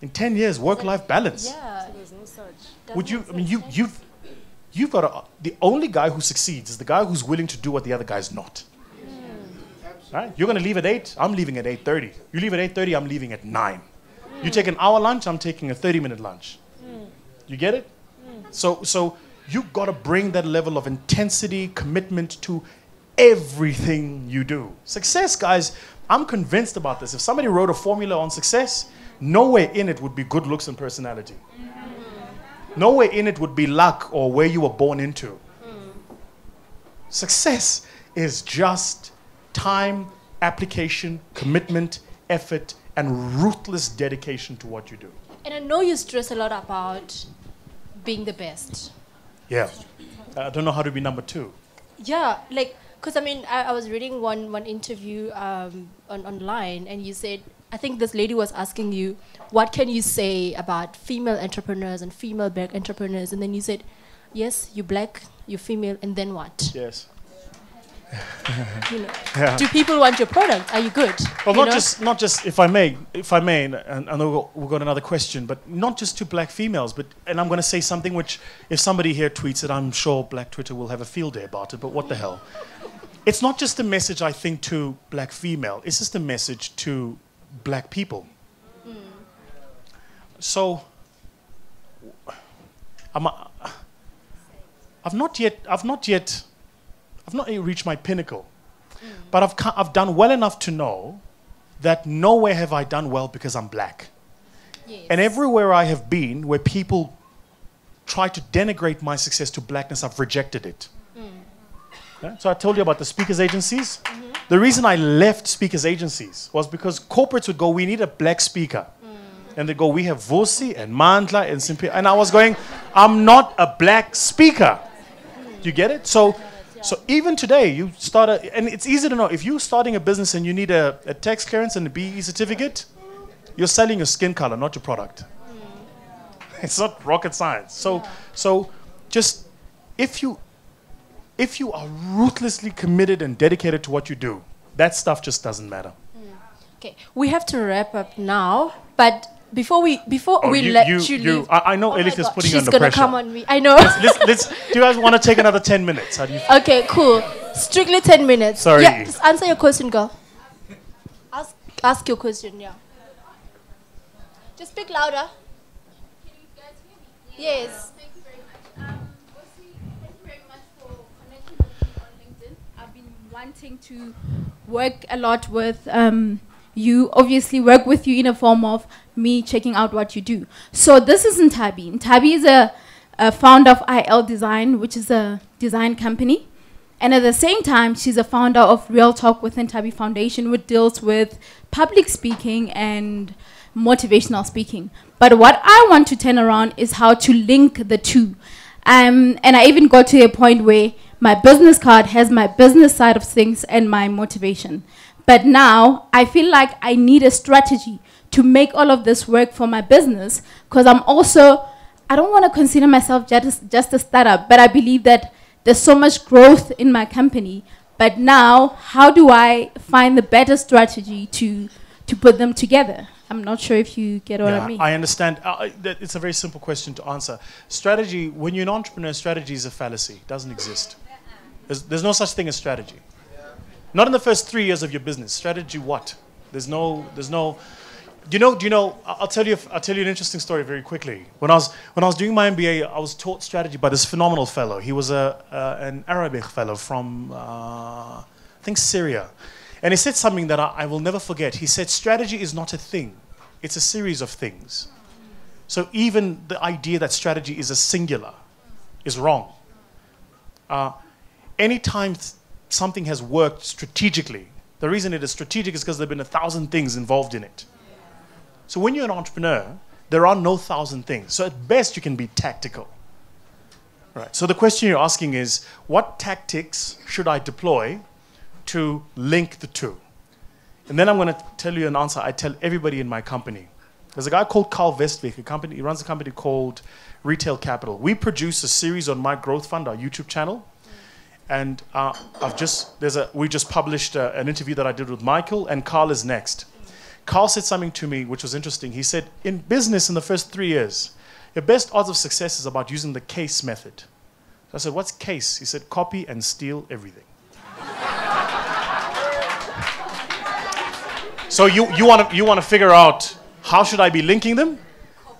In 10 years, work life balance. Yeah. There's no such. Would you, I mean, you, you've, you've got a, the only guy who succeeds is the guy who's willing to do what the other guy's not. Right? You're going to leave at 8, I'm leaving at 8.30. You leave at 8.30, I'm leaving at 9. You take an hour lunch, I'm taking a 30-minute lunch. You get it? So, so you've got to bring that level of intensity, commitment to everything you do. Success, guys, I'm convinced about this. If somebody wrote a formula on success, nowhere in it would be good looks and personality. Nowhere in it would be luck or where you were born into. Success is just time, application, commitment, effort, and ruthless dedication to what you do. And I know you stress a lot about being the best. Yeah. I don't know how to be number two. Yeah, like, because I mean, I, I was reading one, one interview um, on, online, and you said, I think this lady was asking you, what can you say about female entrepreneurs and female black entrepreneurs? And then you said, yes, you're black, you're female, and then what? Yes. You know, Yeah. do people want your product? Are you good? Well, You not know? just, not just, if I may, if I may, and, and I know we've got another question, but not just to black females, but, and I'm going to say something which, if somebody here tweets it, I'm sure Black Twitter will have a field day about it, but what the hell? It's not just a message, I think, to black female, it's just a message to black people. Hmm. So, I'm, I've not yet, I've not yet, I've not reached my pinnacle. But I've, I've done well enough to know that nowhere have I done well because I'm black. Yes. And everywhere I have been where people try to denigrate my success to blackness, I've rejected it. Mm. Yeah? So I told you about the speakers agencies. Mm-hmm. The reason I left speakers agencies was because corporates would go, we need a black speaker. Mm. And they go, we have Vusi and Mandla and Simpi. And I was going, I'm not a black speaker. Mm. Do you get it? So, so even today, you start a, and it's easy to know if you're starting a business and you need a, a tax clearance and a BE certificate, you're selling your skin color, not your product. It's not rocket science. So, so just if you if you are ruthlessly committed and dedicated to what you do, that stuff just doesn't matter. Mm. Okay, we have to wrap up now, but before we before Oh, we you- let you- you, you- leave. I- I know Oh my Elif is God, putting you she's under gonna come on me. I know. let's, let's, do you guys want to take another 10 minutes? How do you okay, cool. Strictly ten minutes. Sorry. Yeah, just answer your question, girl. Ask ask your question. Yeah. Just speak louder. Yes. Thank you very much. Um, Osi, thank you very much for connecting with me on LinkedIn. I've been wanting to work a lot with um, you, obviously work with you in a form of me checking out what you do. So this is Ntabi. Ntabi is a, a founder of IL Design, which is a design company. And at the same time, she's a founder of Real Talk with Ntabi Foundation, which deals with public speaking and motivational speaking. But what I want to turn around is how to link the two. Um, and I even got to a point where my business card has my business side of things and my motivation. But now I feel like I need a strategy to make all of this work for my business because I'm also, I don't want to consider myself just, just a startup, but I believe that there's so much growth in my company. But now, how do I find the better strategy to, to put them together? I'm not sure if you get what Yeah, I mean. I understand. Uh, it's a very simple question to answer. Strategy, when you're an entrepreneur, strategy is a fallacy. It doesn't exist. There's, there's no such thing as strategy. Not in the first three years of your business. Strategy what? There's no, there's no, do you know, do you know, I'll tell you, I'll tell you an interesting story very quickly. When I was, when I was doing my MBA, I was taught strategy by this phenomenal fellow. He was a, uh, an Arabic fellow from, uh, I think Syria. And he said something that I, I will never forget. He said, strategy is not a thing. It's a series of things. So even the idea that strategy is a singular is wrong. Uh, anytime something has worked strategically, the reason it is strategic is because there have been a thousand things involved in it. So when you're an entrepreneur, there are no thousand things. So at best, you can be tactical. Right. So the question you're asking is, what tactics should I deploy to link the two? And then I'm going to tell you an answer I tell everybody in my company. There's a guy called Karl Westvig, a company, he runs a company called Retail Capital. We produce a series on My Growth Fund, our YouTube channel. And uh, I've just, there's a, we just published uh, an interview that I did with Michael, and Karl is next. Karl said something to me which was interesting. He said, in business, in the first three years, your best odds of success is about using the case method. So I said, what's case? He said, copy and steal everything. so you, you want to you wanna figure out how should I be linking them?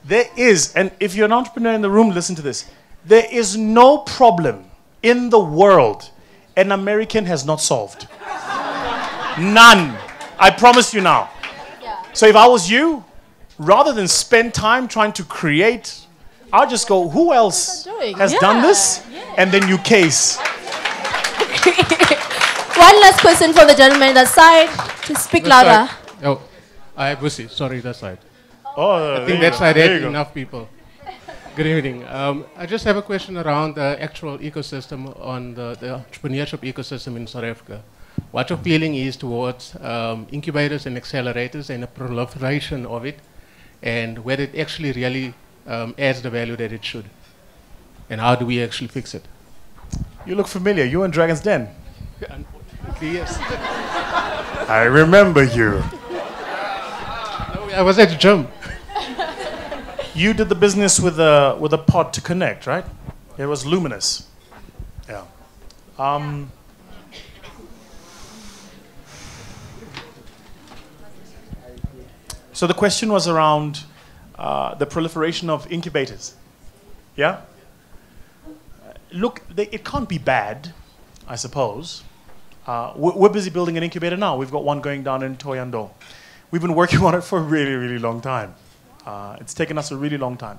There is, and if you're an entrepreneur in the room, listen to this. There is no problem in the world an American has not solved. None. I promise you now. So if I was you, rather than spend time trying to create, I'll just go, who else doing? has done Yeah, this? And then you case. One last question for the gentleman that side. Just speak That louder. side. Oh, I Vusi. Sorry, that side. Oh, I think that side had enough people. Good evening. Um, I just have a question around the actual ecosystem on the, the entrepreneurship ecosystem in South Africa. What your feeling is towards um, incubators and accelerators and the proliferation of it, and whether it actually really um, adds the value that it should, and how do we actually fix it? You look familiar. You and Dragon's Den. Unfortunately, yes. I remember you. No, I was at the gym. You did the business with a with a pod to connect, right? It was luminous. Yeah. Um, so the question was around uh, the proliferation of incubators. Yeah. Look, they, it can't be bad, I suppose. Uh, we're, we're busy building an incubator now. We've got one going down in Toyando. We've been working on it for a really, really long time. Uh, it's taken us a really long time.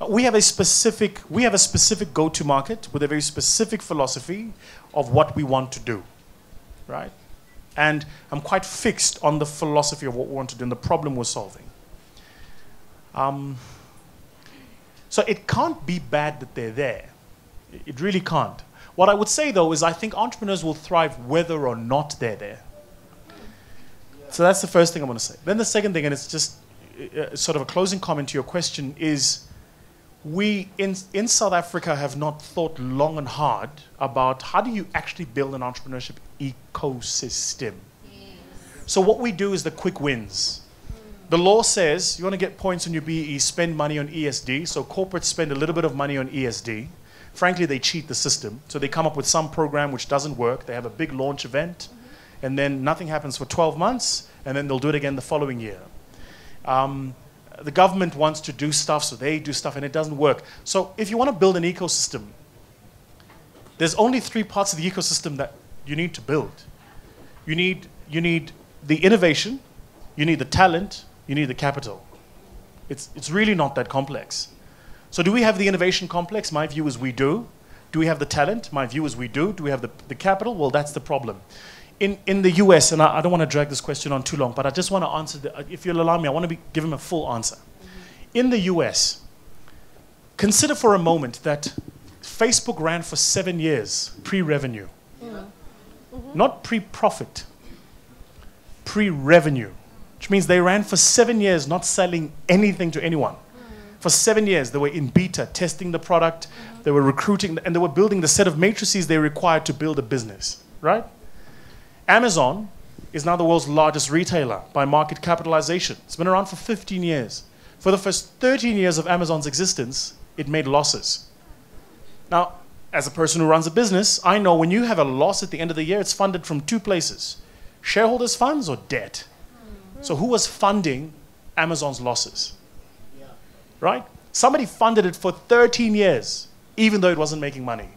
Uh, we have a specific, we have a specific go-to market with a very specific philosophy of what we want to do, right? And I'm quite fixed on the philosophy of what we want to do and the problem we're solving. Um, so it can't be bad that they're there. It really can't. What I would say though is I think entrepreneurs will thrive whether or not they're there. So that's the first thing I want to say. Then the second thing, and it's just uh, sort of a closing comment to your question, is we in, in South Africa have not thought long and hard about how do you actually build an entrepreneurship ecosystem. So what we do is the quick wins. The law says you want to get points on your BE, spend money on ESD. So corporates spend a little bit of money on ESD. Frankly, they cheat the system. So they come up with some program which doesn't work. They have a big launch event, and then nothing happens for 12 months, and then they'll do it again the following year. Um, the government wants to do stuff, so they do stuff, and it doesn't work. So if you want to build an ecosystem, there's only three parts of the ecosystem that you need to build. You need, you need the innovation, you need the talent, you need the capital. It's, it's really not that complex. So do we have the innovation complex? My view is we do. Do we have the talent? My view is we do. Do we have the, the capital? Well, that's the problem. In, in the US, and I, I don't want to drag this question on too long, but I just want to answer, the, uh, if you'll allow me, I want to be, give him a full answer. Mm-hmm. In the US, consider for a moment that Facebook ran for seven years pre-revenue. Mm-hmm. Not pre-profit, pre-revenue, which means they ran for seven years not selling anything to anyone. Mm. For seven years, they were in beta, testing the product, mm-hmm. they were recruiting, and they were building the set of matrices they required to build a business, right? Amazon is now the world's largest retailer by market capitalization. It's been around for 15 years. For the first 13 years of Amazon's existence, it made losses. Now, as a person who runs a business, I know when you have a loss at the end of the year, it's funded from two places shareholders' funds or debt. So, who was funding Amazon's losses? Right? Somebody funded it for 13 years, even though it wasn't making money.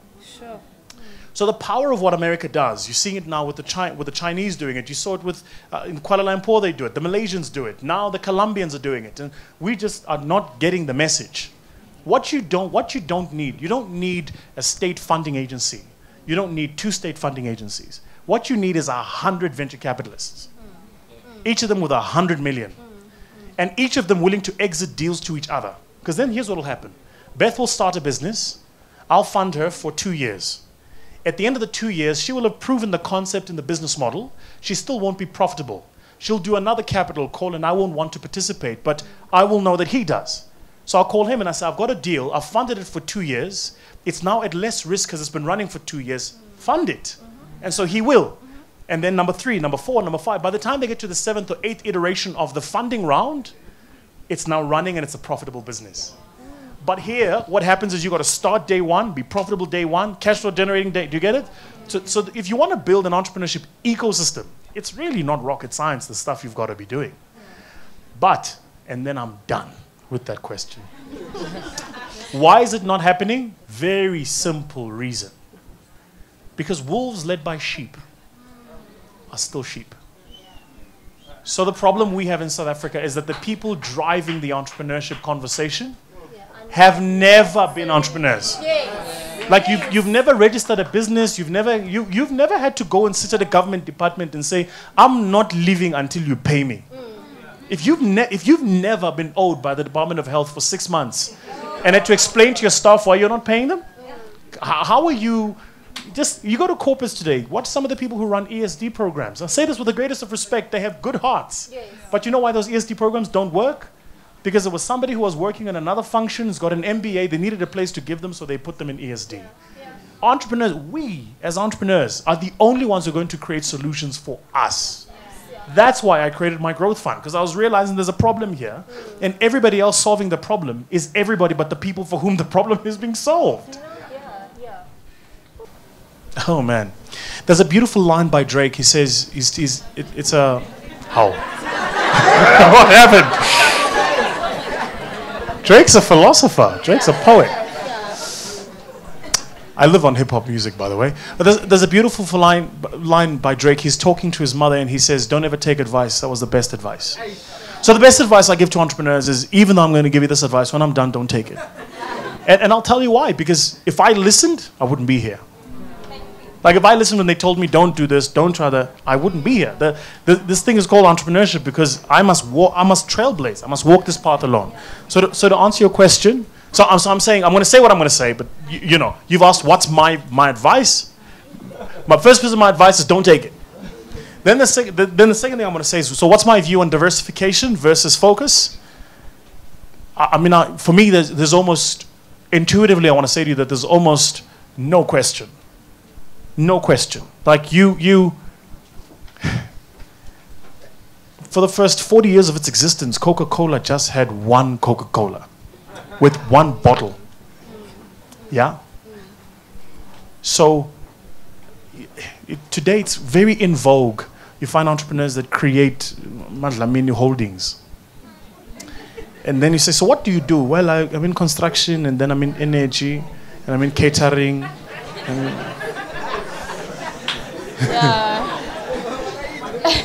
So the power of what America does, you're seeing it now with the, Chi- with the Chinese doing it. You saw it with uh, in Kuala Lumpur they do it. The Malaysians do it. Now the Colombians are doing it, and we just are not getting the message. What you don't, what you don't need, you don't need a state funding agency. You don't need two state funding agencies. What you need is a hundred venture capitalists, each of them with a hundred million, and each of them willing to exit deals to each other. Because then here's what will happen: Beth will start a business. I'll fund her for two years. At the end of the two years, she will have proven the concept and the business model. She still won't be profitable. She'll do another capital call, and I won't want to participate, but I will know that he does. So I'll call him and I say, I've got a deal. I've funded it for two years. It's now at less risk because it's been running for two years. Fund it. And so he will. And then number three, number four, number five. By the time they get to the seventh or eighth iteration of the funding round, it's now running and it's a profitable business. But here, what happens is you got to start day one, be profitable day one, cash flow generating day. Do you get it? So, so if you want to build an entrepreneurship ecosystem, it's really not rocket science, the stuff you've got to be doing. But, and then I'm done with that question. Why is it not happening? Very simple reason. Because wolves led by sheep are still sheep. So the problem we have in South Africa is that the people driving the entrepreneurship conversation have never been entrepreneurs. Like you've, you've never registered a business, you've never, you, you've never had to go and sit at a government department and say, I'm not leaving until you pay me. Mm. If you've, ne- if you've never been owed by the Department of Health for six months and had to explain to your staff why you're not paying them, how are you? Just you go to corpus today. Watch some of the people who run ESD programs. I say this with the greatest of respect. They have good hearts, but you know why those ESD programs don't work? Because there was somebody who was working in another function, has got an MBA. They needed a place to give them, so they put them in ESD. Entrepreneurs, we as entrepreneurs are the only ones who are going to create solutions for us. That's why I created MyGrowthFund because I was realizing there's a problem here, mm. and everybody else solving the problem is everybody but the people for whom the problem is being solved. Oh man, there's a beautiful line by Drake. He says, he's, he's, it, "It's a how? what happened?" Drake's a philosopher. Drake's a poet. I live on hip hop music, by the way. There's, there's a beautiful line, line by Drake. He's talking to his mother and he says, Don't ever take advice. That was the best advice. So, the best advice I give to entrepreneurs is even though I'm going to give you this advice, when I'm done, don't take it. And, and I'll tell you why. Because if I listened, I wouldn't be here. Like if I listened when they told me don't do this, don't try that, I wouldn't be here. The, the, this thing is called entrepreneurship because I must walk, I must trailblaze, I must walk this path alone. So to, so to answer your question, so I'm, so I'm saying I'm going to say what I'm going to say, but you, you know, you've asked what's my my advice. My first piece of my advice is don't take it. Then the, sec- the then the second thing I'm going to say is so what's my view on diversification versus focus? I, I mean, I, for me, there's, there's almost intuitively I want to say to you that there's almost no question no question. Like you, you. for the first 40 years of its existence, Coca Cola just had one Coca Cola with one bottle. Yeah? So, today it's very in vogue. You find entrepreneurs that create Madlamini holdings. And then you say, So what do you do? Well, I, I'm in construction, and then I'm in energy, and I'm in catering. And Yeah.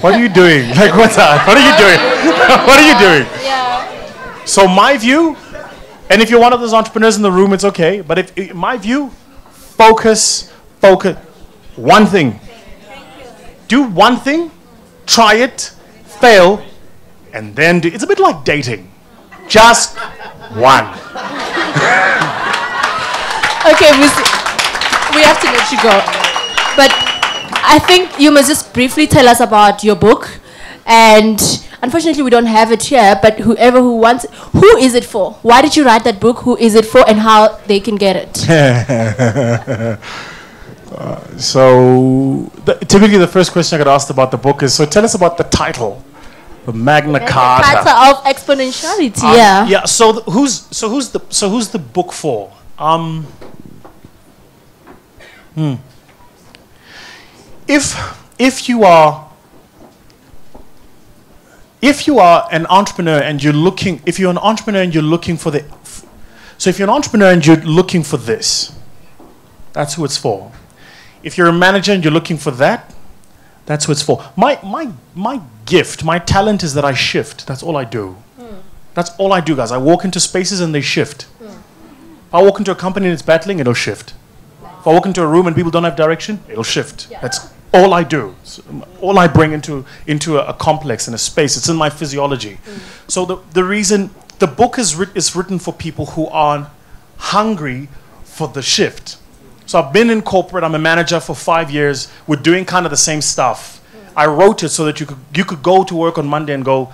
what are you doing? Like, what's that? What are you doing? what are you doing? Yeah. So my view, and if you're one of those entrepreneurs in the room, it's okay. But if, my view, focus, focus, one thing. Do one thing, try it, fail, and then do. It's a bit like dating. Just one. Okay, we, we have to let you go. But I think you must just briefly tell us about your book. And unfortunately, we don't have it here, but whoever who wants who is it for? Why did you write that book? Who is it for? And how they can get it? So the, typically, the first question I get asked about the book is: So tell us about the title, the Magna Carta. Carta of exponentiality. Um, yeah. Yeah. So th- who's so who's the so who's the book for? Um. Hmm. If if you are if you are an entrepreneur and you're looking if you're an entrepreneur and you're looking for the so if you're an entrepreneur and you're looking for this, that's who it's for. If you're a manager and you're looking for that, that's who it's for. My my my gift, my talent is that I shift. That's all I do. Hmm. That's all I do, guys. I walk into spaces and they shift. Hmm. If I walk into a company and it's battling, it'll shift. If I walk into a room and people don't have direction, it'll shift. That's all I do. All I bring into into a, a complex and a space. It's in my physiology. Mm. So the the reason the book is writ- is written for people who are hungry for the shift. So I've been in corporate. I'm a manager for five years. We're doing kind of the same stuff. Mm. I wrote it so that you could you could go to work on Monday and go,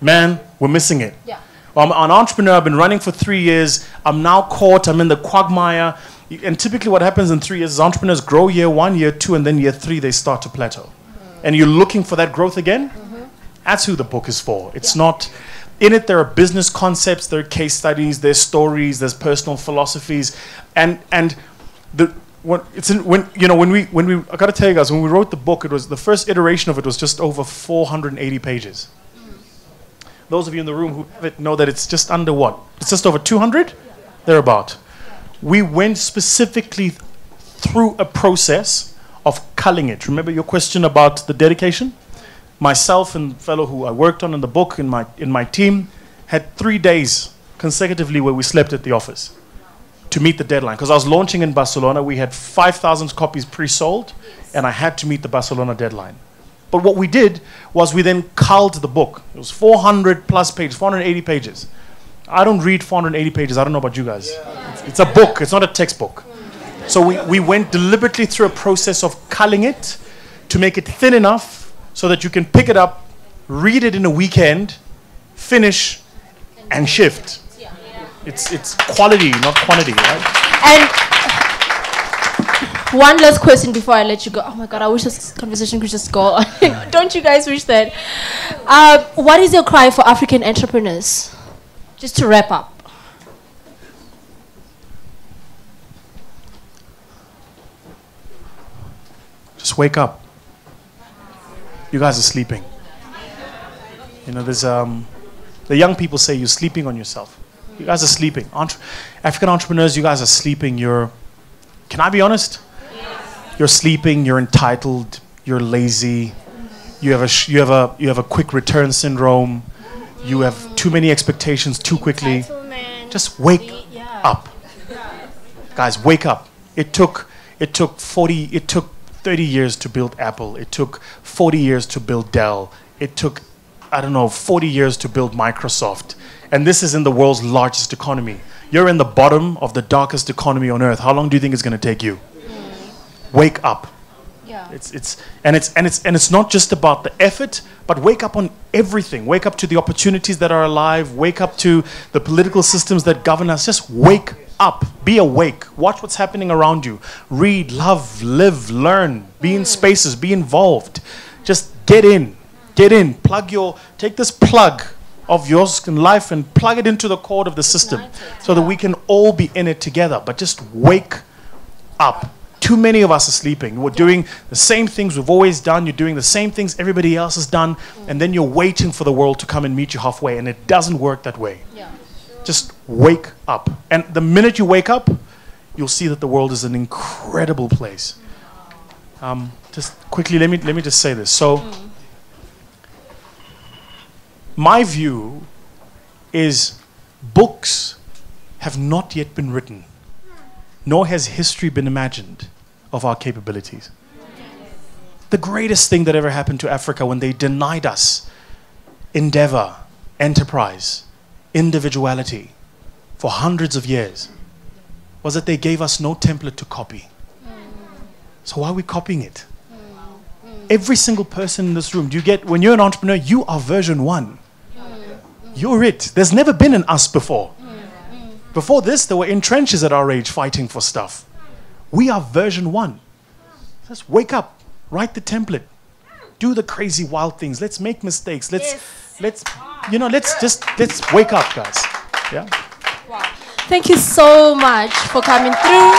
man, we're missing it. Yeah. I'm an entrepreneur. I've been running for three years. I'm now caught. I'm in the quagmire. And typically, what happens in three years is entrepreneurs grow year one, year two, and then year three, they start to plateau. Mm-hmm. And you're looking for that growth again? Mm-hmm. That's who the book is for. It's not. In it, there are business concepts, there are case studies, there's stories, there's personal philosophies, and and the when it's in, when you know when we when we I gotta tell you guys when we wrote the book, it was the first iteration of it was just over 480 pages. Mm. Those of you in the room who have it know that it's just under what? It's just over 200? Thereabout. We went specifically through a process of culling it. Remember your question about the dedication? Myself and fellow who I worked on in the book in my in my team had three days consecutively where we slept at the office to meet the deadline. Because I was launching in Barcelona, we had 5,000 copies pre-sold, and I had to meet the Barcelona deadline. But what we did was we then culled the book. It was 400 plus pages, 480 pages. I don't read 480 pages. I don't know about you guys. It's, it's a book. It's not a textbook. So we, we went deliberately through a process of culling it to make it thin enough so that you can pick it up, read it in a weekend, finish, and shift. It's, it's quality, not quantity, right? And one last question before I let you go. Oh my god, I wish this conversation could just go on. Don't you guys wish that? Uh, what is your cry for African entrepreneurs? Just to wrap up. Just wake up. You guys are sleeping. You know, there's um, the young people say you're sleeping on yourself. You guys are sleeping. Entre- African entrepreneurs, you guys are sleeping. You're, can I be honest? You're sleeping. You're entitled. You're lazy. You have a you have a you have a quick return syndrome. You have too many expectations too quickly. Just wake up, guys. Wake up. It took it took 40 it took 30 years to build Apple. It took 40 years to build Dell. It took I don't know 40 years to build Microsoft. And this is in the world's largest economy. You're in the bottom of the darkest economy on earth. How long do you think it's going to take you? Wake up. Yeah. It's it's and it's and it's and it's not just about the effort, but wake up on everything. Wake up to the opportunities that are alive. Wake up to the political systems that govern us. Just wake up. Be awake. Watch what's happening around you. Read, love, live, learn. Be in hmm. spaces. Be involved. Just get in. Get in, plug your, take this plug of yours in life and plug it into the cord of the system so that we can all be in it together. But just wake up. Too many of us are sleeping. We're doing the same things we've always done. You're doing the same things everybody else has done. And then you're waiting for the world to come and meet you halfway. And it doesn't work that way. Yeah. Just wake up. And the minute you wake up, you'll see that the world is an incredible place. Um, just quickly, let me, let me just say this. So, my view is books have not yet been written, nor has history been imagined of our capabilities. The greatest thing that ever happened to Africa when they denied us endeavor, enterprise, individuality for hundreds of years was that they gave us no template to copy. So why are we copying it? Every single person in this room, do you get when you're an entrepreneur, you are version one. You're it. There's never been an us before. Before this, they were in trenches at our age fighting for stuff. We are version one. Let's wake up, write the template, do the crazy wild things. Let's make mistakes. Let's let's you know, let's just let's wake up, guys. Yeah. Thank you so much for coming through.